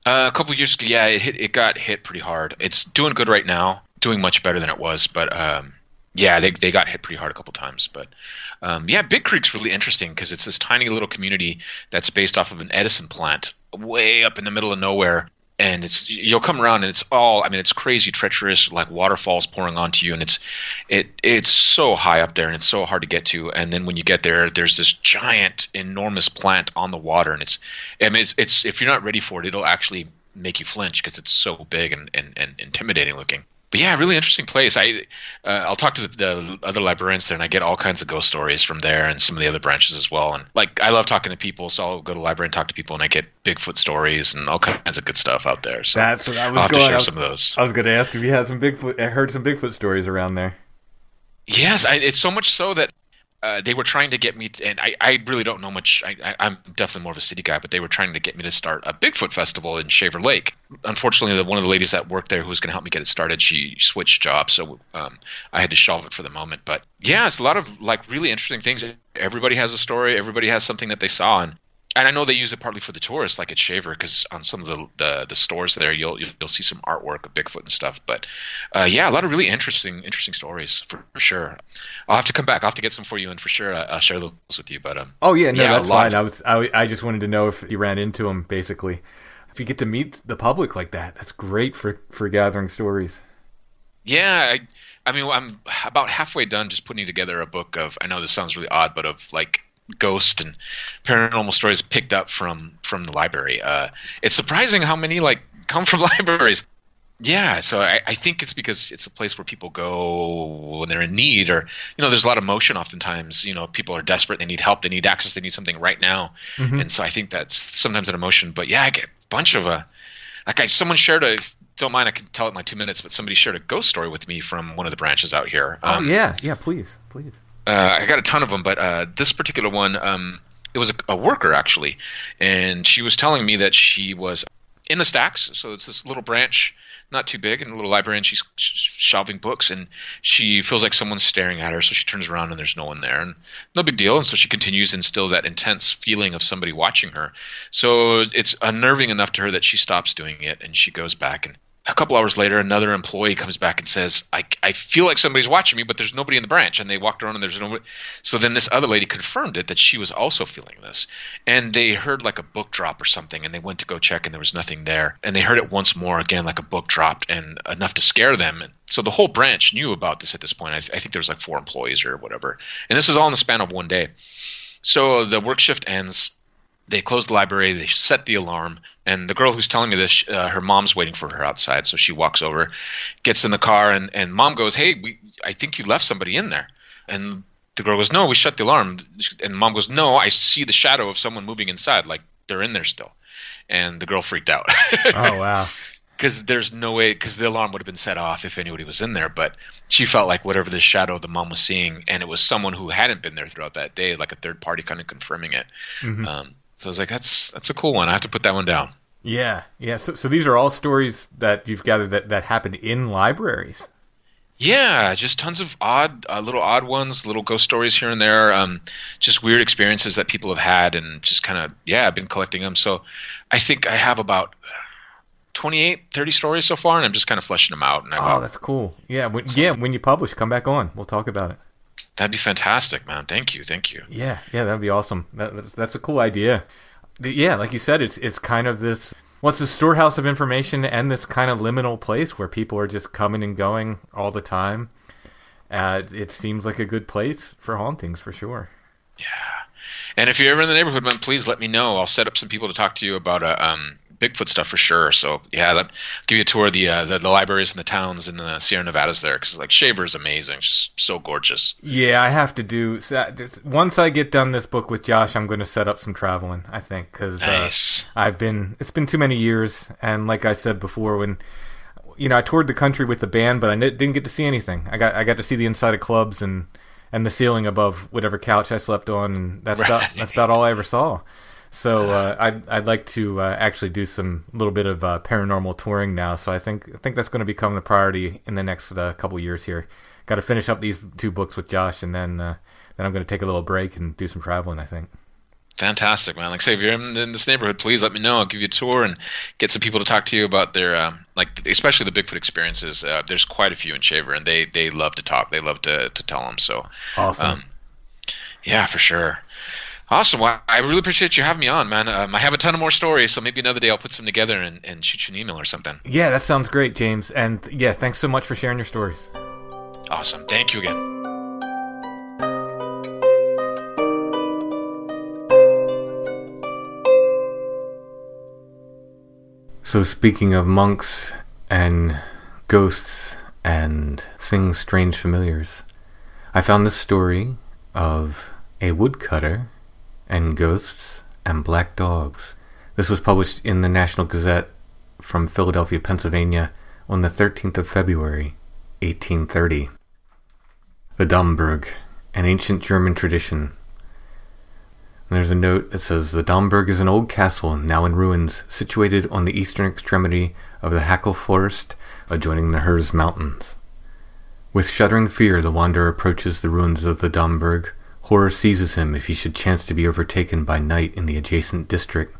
Uh, a couple years ago, yeah, it hit, it got hit pretty hard. It's doing good right now, doing much better than it was, but um, yeah, they they got hit pretty hard a couple times, but um, yeah, Big Creek's really interesting because it's this tiny little community that's based off of an Edison plant way up in the middle of nowhere, and it's you'll come around and it's all I mean it's crazy treacherous like waterfalls pouring onto you. And it's it it's so high up there and it's so hard to get to. And then when you get there there's this giant enormous plant on the water. And it's I mean it's, it's if you're not ready for it it'll actually make you flinch because it's so big and, and, and intimidating looking but yeah, really interesting place. I uh, I'll talk to the, the, other librarians there, and I get all kinds of ghost stories from there and some of the other branches as well. And like I love talking to people, so I'll go to the library and talk to people, and I get Bigfoot stories and all kinds of good stuff out there. So that's what I was I'll have going, to share was, some of those. I was going to ask if you had some Bigfoot. I heard some Bigfoot stories around there. Yes, I, it's so much so that uh, they were trying to get me, to, and I, I really don't know much. I, am definitely more of a city guy, but they were trying to get me to start a Bigfoot festival in Shaver Lake. Unfortunately, the, one of the ladies that worked there who was going to help me get it started, she switched jobs, so um, I had to shelve it for the moment. But yeah, it's a lot of like really interesting things. Everybody has a story. Everybody has something that they saw, and and I know they use it partly for the tourists, like at Shaver, because on some of the, the, the stores there, you'll you'll see some artwork of Bigfoot and stuff. But uh, yeah, a lot of really interesting interesting stories for, for, sure. I'll have to come back. I'll have to get some for you, and for sure uh, I'll share those with you. But um, oh yeah, no, yeah, that's fine. I was I, I just wanted to know if you ran into them. Basically, if you get to meet the public like that, that's great for for gathering stories. Yeah, I, I mean, I'm about halfway done just putting together a book of. I know this sounds really odd, but of like ghost and paranormal stories picked up from from the library. Uh, it's surprising how many like come from libraries. Yeah, so I, I think it's because it's a place where people go when they're in need, or you know, there's a lot of motion. Oftentimes, you know, people are desperate, they need help, they need access, they need something right now, Mhm. and so I think that's sometimes an emotion. But yeah, I get a bunch of a like I someone shared a don't mind I can tell it in my two minutes, but somebody shared a ghost story with me from one of the branches out here. oh Um, yeah, yeah. Please, please. Uh, I got a ton of them, but uh, this particular one, um, it was a, a worker actually, and she was telling me that she was in the stacks. So it's this little branch, not too big, and a little library, and she's shelving books, and she feels like someone's staring at her. So she turns around and there's no one there, and no big deal. And so she continues and stills that intense feeling of somebody watching her. So it's unnerving enough to her that she stops doing it and she goes back and. A couple hours later, another employee comes back and says, I, I feel like somebody's watching me, but there's nobody in the branch. And they walked around and there's nobody. So then this other lady confirmed it that she was also feeling this. And they heard like a book drop or something and they went to go check and there was nothing there. And they heard it once more again, like a book dropped and enough to scare them. And so the whole branch knew about this at this point. I, th- I think there was like four employees or whatever. And this is all in the span of one day. So the work shift ends. They close the library. They set the alarm. And the girl who's telling me this, uh, her mom's waiting for her outside. So she walks over, gets in the car, and, and mom goes, Hey, we, I think you left somebody in there. And the girl goes, No, we shut the alarm. And mom goes, No, I see the shadow of someone moving inside. Like they're in there still. And the girl freaked out. Oh wow. because there's no way because the alarm would have been set off if anybody was in there but she felt like whatever the shadow the mom was seeing and it was someone who hadn't been there throughout that day like a third party kind of confirming it Mhm. um, so i was like that's that's a cool one i have to put that one down Yeah, yeah. So, so these are all stories that you've gathered that that happened in libraries. yeah just tons of odd uh, little odd ones little ghost stories here and there um, just weird experiences that people have had and just kind of yeah i've been collecting them so i think i have about 28 30 stories so far and i'm just kind of fleshing them out and I Oh, that's cool. Yeah, when, yeah. When you publish, come back on. We'll talk about it. That'd be fantastic man thank you thank you Yeah, yeah, that'd be awesome. That, that's, that's a cool idea. Yeah, like you said, it's it's kind of this what's the storehouse of information and this kind of liminal place where people are just coming and going all the time. Uh, it, seems like a good place for hauntings for sure. Yeah, and if you're ever in the neighborhood, man, please let me know. I'll set up some people to talk to you about uh, um, Bigfoot stuff for sure. So yeah, let, give you a tour of the, uh, the the libraries and the towns in the Sierra Nevadas there, because like Shaver is amazing, just so gorgeous. Yeah, I have to do. so- uh, Once I get done this book with Josh, I'm going to set up some traveling. I think because uh, Nice. I've been it's been too many years, and like I said before, when you know I toured the country with the band, but I didn't get to see anything. I got I got to see the inside of clubs and and the ceiling above whatever couch I slept on, and that's about that's about all I ever saw. So uh, I'd I'd like to uh, actually do some little bit of uh, paranormal touring now. So I think I think that's going to become the priority in the next uh, couple years here. Got to finish up these two books with Josh, and then uh, then I'm going to take a little break and do some traveling. I think. Fantastic, man. Like, say if you're in, in this neighborhood, please let me know. I'll give you a tour and get some people to talk to you about their, um, like, especially the Bigfoot experiences. Uh, there's quite a few in Shaver, and they they love to talk. They love to to tell them. So, Awesome. um, yeah, for sure. Awesome. Well, I really appreciate you having me on, man. Um, I have a ton of more stories, so maybe another day I'll put some together and, and shoot you an email or something. Yeah, that sounds great, James. And yeah, thanks so much for sharing your stories. Awesome. Thank you again. So, speaking of monks and ghosts and things strange familiars, I found this story of a woodcutter and ghosts and black dogs. This was published in the National Gazette from Philadelphia, Pennsylvania on the 13th of February, 1830. The Domburg, an ancient German tradition. And There's a note that says the Domburg is an old castle now in ruins, situated on the eastern extremity of the Hackle Forest, adjoining the Harz Mountains. With shuddering fear, the wanderer approaches the ruins of the Domburg. Horror seizes him if he should chance to be overtaken by night in the adjacent district.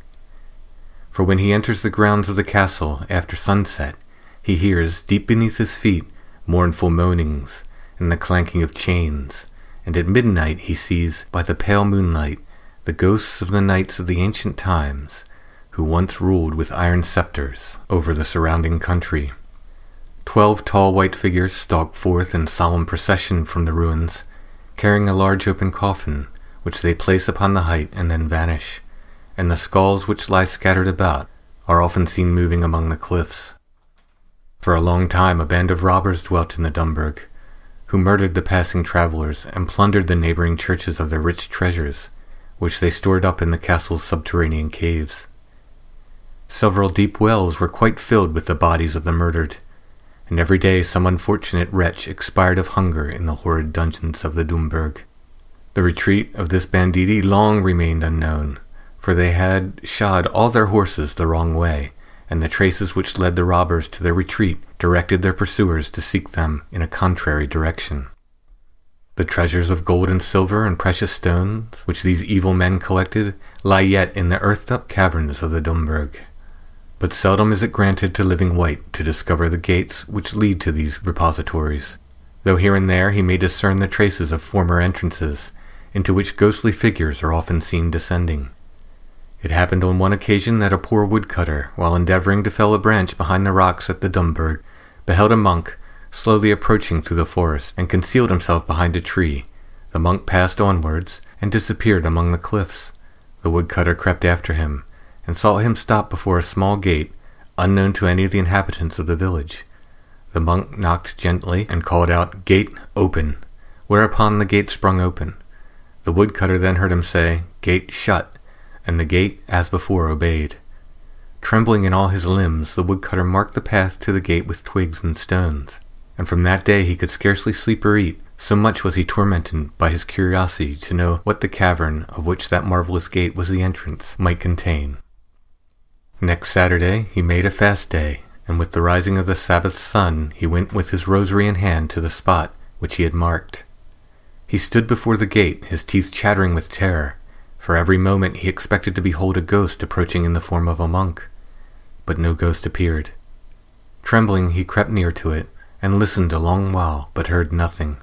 For when he enters the grounds of the castle after sunset, he hears, deep beneath his feet, mournful moanings and the clanking of chains, and at midnight he sees, by the pale moonlight, the ghosts of the knights of the ancient times, who once ruled with iron scepters over the surrounding country. Twelve tall white figures stalk forth in solemn procession from the ruins, carrying a large open coffin, which they place upon the height and then vanish, and the skulls which lie scattered about are often seen moving among the cliffs. For a long time a band of robbers dwelt in the Dumburg, who murdered the passing travelers and plundered the neighboring churches of their rich treasures, which they stored up in the castle's subterranean caves. Several deep wells were quite filled with the bodies of the murdered, and every day some unfortunate wretch expired of hunger in the horrid dungeons of the Dumburg. The retreat of this banditti long remained unknown, for they had shod all their horses the wrong way, and the traces which led the robbers to their retreat directed their pursuers to seek them in a contrary direction. The treasures of gold and silver and precious stones which these evil men collected lie yet in the earthed up caverns of the Dumburg. But seldom is it granted to living wight to discover the gates which lead to these repositories, though here and there he may discern the traces of former entrances, into which ghostly figures are often seen descending. It happened on one occasion that a poor woodcutter, while endeavoring to fell a branch behind the rocks at the Dumburg, beheld a monk slowly approaching through the forest, and concealed himself behind a tree. The monk passed onwards, and disappeared among the cliffs. The woodcutter crept after him, and saw him stop before a small gate, unknown to any of the inhabitants of the village. The monk knocked gently and called out, Gate open, whereupon the gate sprung open. The woodcutter then heard him say, Gate shut, and the gate, as before, obeyed. Trembling in all his limbs, the woodcutter marked the path to the gate with twigs and stones, and from that day he could scarcely sleep or eat, so much was he tormented by his curiosity to know what the cavern of which that marvelous gate was the entrance might contain. Next Saturday he made a fast day, and with the rising of the Sabbath sun he went with his rosary in hand to the spot which he had marked. He stood before the gate, his teeth chattering with terror, for every moment he expected to behold a ghost approaching in the form of a monk, but no ghost appeared. Trembling, he crept near to it, and listened a long while, but heard nothing.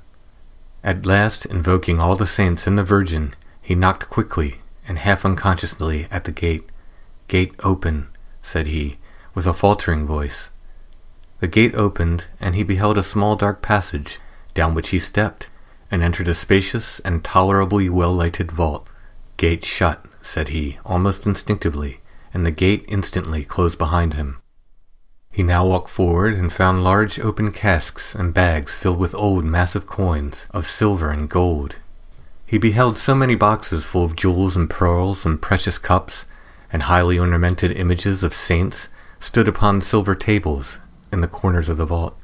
At last, invoking all the saints and the Virgin, he knocked quickly and half unconsciously at the gate. Gate open, said he, with a faltering voice. The gate opened, and he beheld a small dark passage, down which he stepped, and entered a spacious and tolerably well lighted vault. Gate shut, said he, almost instinctively, and the gate instantly closed behind him. He now walked forward and found large open casks and bags filled with old massive coins of silver and gold. He beheld so many boxes full of jewels and pearls and precious cups, and highly ornamented images of saints stood upon silver tables in the corners of the vault.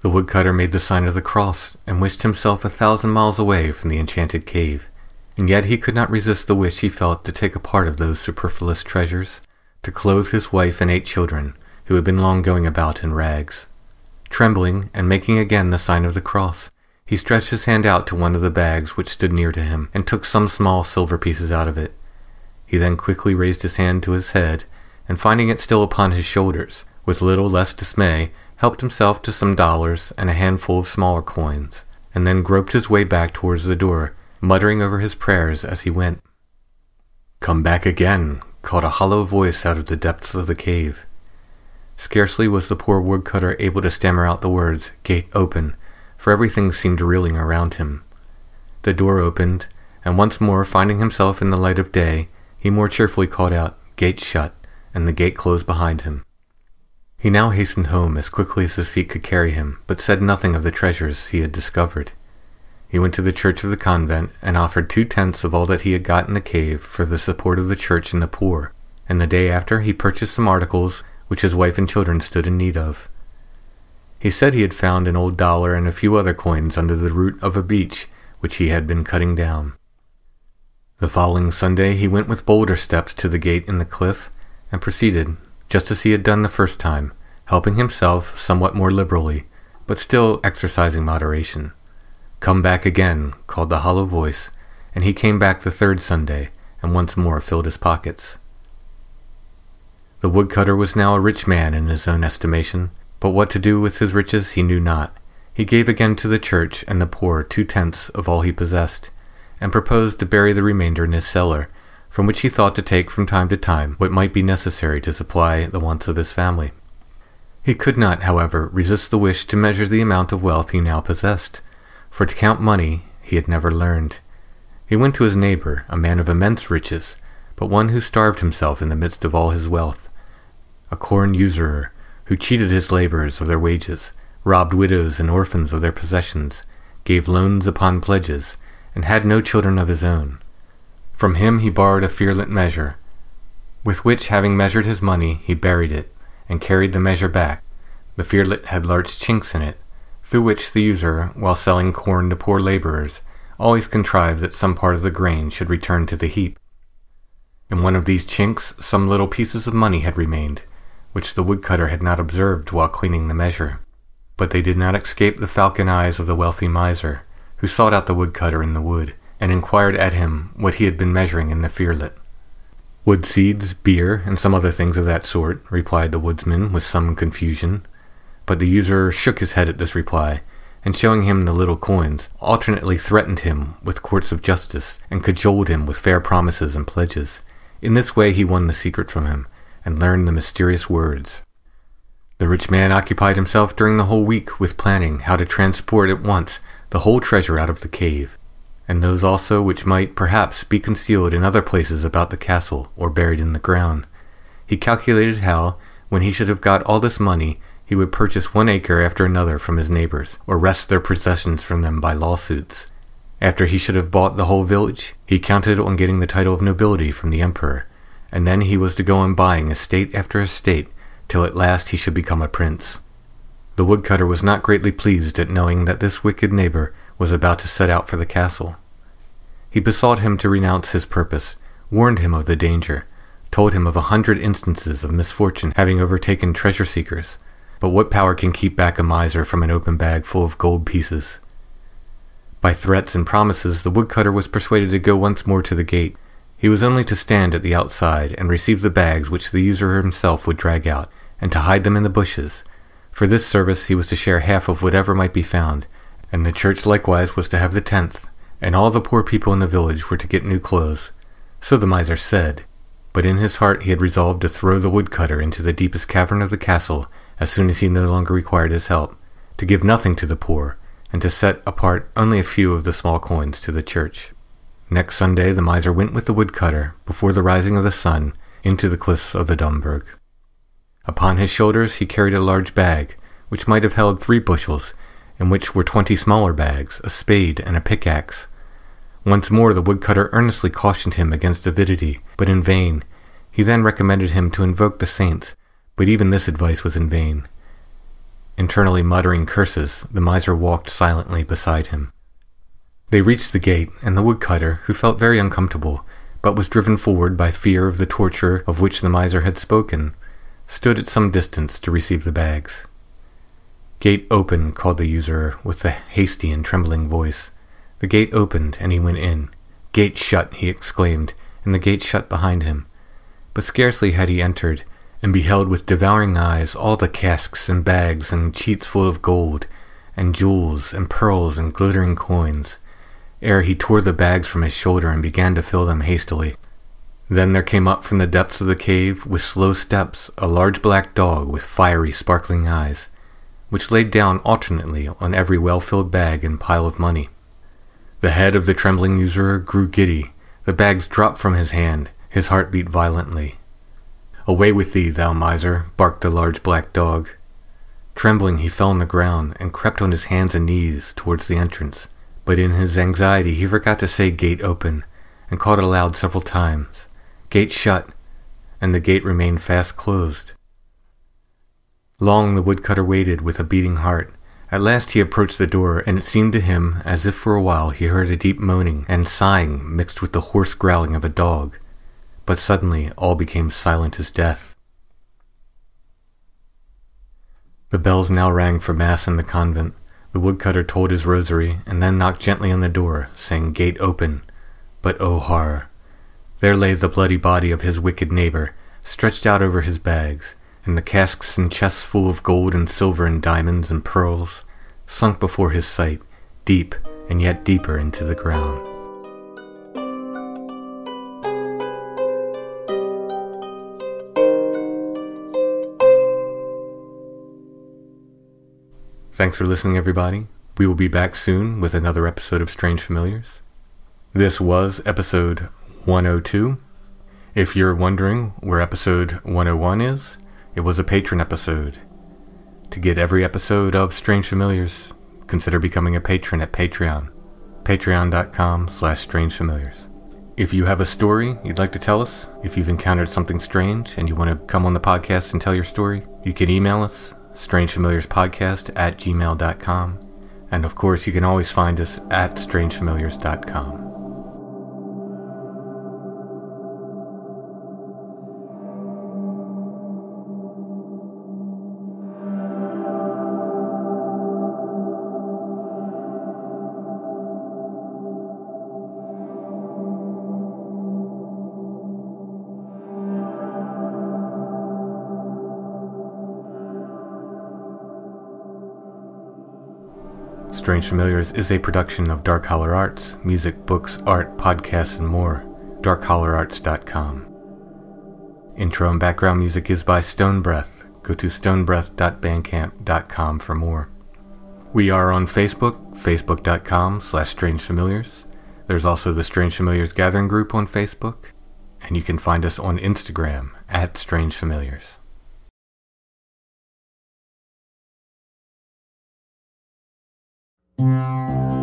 The woodcutter made the sign of the cross and wished himself a thousand miles away from the enchanted cave and yet he could not resist the wish he felt to take a part of those superfluous treasures, to clothe his wife and eight children, who had been long going about in rags. Trembling, and making again the sign of the cross, he stretched his hand out to one of the bags which stood near to him, and took some small silver pieces out of it. He then quickly raised his hand to his head, and finding it still upon his shoulders, with little less dismay, helped himself to some dollars and a handful of smaller coins, and then groped his way back towards the door, muttering over his prayers as he went. Come back again, called a hollow voice out of the depths of the cave. Scarcely was the poor woodcutter able to stammer out the words, Gate open, for everything seemed reeling around him. The door opened, and once more finding himself in the light of day, he more cheerfully called out, Gate shut, and the gate closed behind him. He now hastened home as quickly as his feet could carry him, but said nothing of the treasures he had discovered. He went to the church of the convent and offered two tenths of all that he had got in the cave for the support of the church and the poor, and the day after he purchased some articles which his wife and children stood in need of. He said he had found an old dollar and a few other coins under the root of a beech which he had been cutting down. The following Sunday he went with bolder steps to the gate in the cliff and proceeded, just as he had done the first time, helping himself somewhat more liberally, but still exercising moderation. Come back again, called the hollow voice, and he came back the third Sunday, and once more filled his pockets. The woodcutter was now a rich man in his own estimation, but what to do with his riches he knew not. He gave again to the church and the poor two tenths of all he possessed, and proposed to bury the remainder in his cellar, from which he thought to take from time to time what might be necessary to supply the wants of his family. He could not, however, resist the wish to measure the amount of wealth he now possessed, for to count money he had never learned. He went to his neighbor, a man of immense riches, but one who starved himself in the midst of all his wealth, a corn usurer, who cheated his laborers of their wages, robbed widows and orphans of their possessions, gave loans upon pledges, and had no children of his own. From him he borrowed a fearlet measure, with which, having measured his money, he buried it, and carried the measure back. The fearlet had large chinks in it, through which the usurer, while selling corn to poor laborers, always contrived that some part of the grain should return to the heap. In one of these chinks some little pieces of money had remained, which the woodcutter had not observed while cleaning the measure. But they did not escape the falcon eyes of the wealthy miser, who sought out the woodcutter in the wood, and inquired at him what he had been measuring in the fearlet. Wood seeds, beer, and some other things of that sort, replied the woodsman with some confusion. But the usurer shook his head at this reply, and showing him the little coins, alternately threatened him with courts of justice, and cajoled him with fair promises and pledges. In this way he won the secret from him, and learned the mysterious words. The rich man occupied himself during the whole week with planning how to transport at once the whole treasure out of the cave, and those also which might perhaps be concealed in other places about the castle or buried in the ground. He calculated how, when he should have got all this money, he would purchase one acre after another from his neighbors, or wrest their possessions from them by lawsuits. After he should have bought the whole village, he counted on getting the title of nobility from the emperor, and then he was to go on buying estate after estate till at last he should become a prince. The woodcutter was not greatly pleased at knowing that this wicked neighbor was about to set out for the castle. He besought him to renounce his purpose, warned him of the danger, told him of a hundred instances of misfortune having overtaken treasure seekers, but what power can keep back a miser from an open bag full of gold pieces? By threats and promises, the woodcutter was persuaded to go once more to the gate, he was only to stand at the outside and receive the bags which the usurer himself would drag out, and to hide them in the bushes. For this service he was to share half of whatever might be found, and the church likewise was to have the tenth, and all the poor people in the village were to get new clothes. So the miser said. But in his heart he had resolved to throw the woodcutter into the deepest cavern of the castle as soon as he no longer required his help, to give nothing to the poor, and to set apart only a few of the small coins to the church. Next Sunday the miser went with the woodcutter, before the rising of the sun, into the cliffs of the Domburg. Upon his shoulders he carried a large bag, which might have held three bushels, in which were twenty smaller bags, a spade, and a pickaxe. Once more the woodcutter earnestly cautioned him against avidity, but in vain. He then recommended him to invoke the saints, but even this advice was in vain. Internally muttering curses, the miser walked silently beside him. They reached the gate, and the woodcutter, who felt very uncomfortable, but was driven forward by fear of the torture of which the miser had spoken, stood at some distance to receive the bags. Gate open, called the usurer, with a hasty and trembling voice. The gate opened, and he went in. Gate shut, he exclaimed, and the gate shut behind him. But scarcely had he entered, and beheld with devouring eyes all the casks and bags and cheats full of gold, and jewels and pearls and glittering coins, ere he tore the bags from his shoulder and began to fill them hastily. Then there came up from the depths of the cave, with slow steps, a large black dog with fiery, sparkling eyes, which laid down alternately on every well-filled bag and pile of money. The head of the trembling usurer grew giddy, the bags dropped from his hand, his heart beat violently. Away with thee, thou miser, barked the large black dog. Trembling, he fell on the ground and crept on his hands and knees towards the entrance but in his anxiety he forgot to say gate open, and called aloud several times. Gate shut, and the gate remained fast closed. Long the woodcutter waited with a beating heart. At last he approached the door, and it seemed to him as if for a while he heard a deep moaning and sighing mixed with the hoarse growling of a dog. But suddenly all became silent as death. The bells now rang for mass in the convent. The woodcutter told his rosary and then knocked gently on the door, saying, Gate open. But oh horror! There lay the bloody body of his wicked neighbor, stretched out over his bags, and the casks and chests full of gold and silver and diamonds and pearls, sunk before his sight, deep and yet deeper into the ground. Thanks for listening, everybody. We will be back soon with another episode of Strange Familiars. This was episode 102. If you're wondering where episode 101 is, it was a patron episode. To get every episode of Strange Familiars, consider becoming a patron at Patreon. Patreon.com slash Strange Familiars. If you have a story you'd like to tell us, if you've encountered something strange and you want to come on the podcast and tell your story, you can email us, strangefamiliarspodcast at gmail.com. And of course, you can always find us at strangefamiliars.com. Strange Familiars is a production of Dark Holler Arts, music, books, art, podcasts, and more. DarkHollerArts.com. Intro and background music is by Stone Breath. Go to stonebreath.bandcamp.com for more. We are on Facebook, facebook.com slash strangefamiliars. There's also the Strange Familiars Gathering Group on Facebook, and you can find us on Instagram at Strange Familiars. Música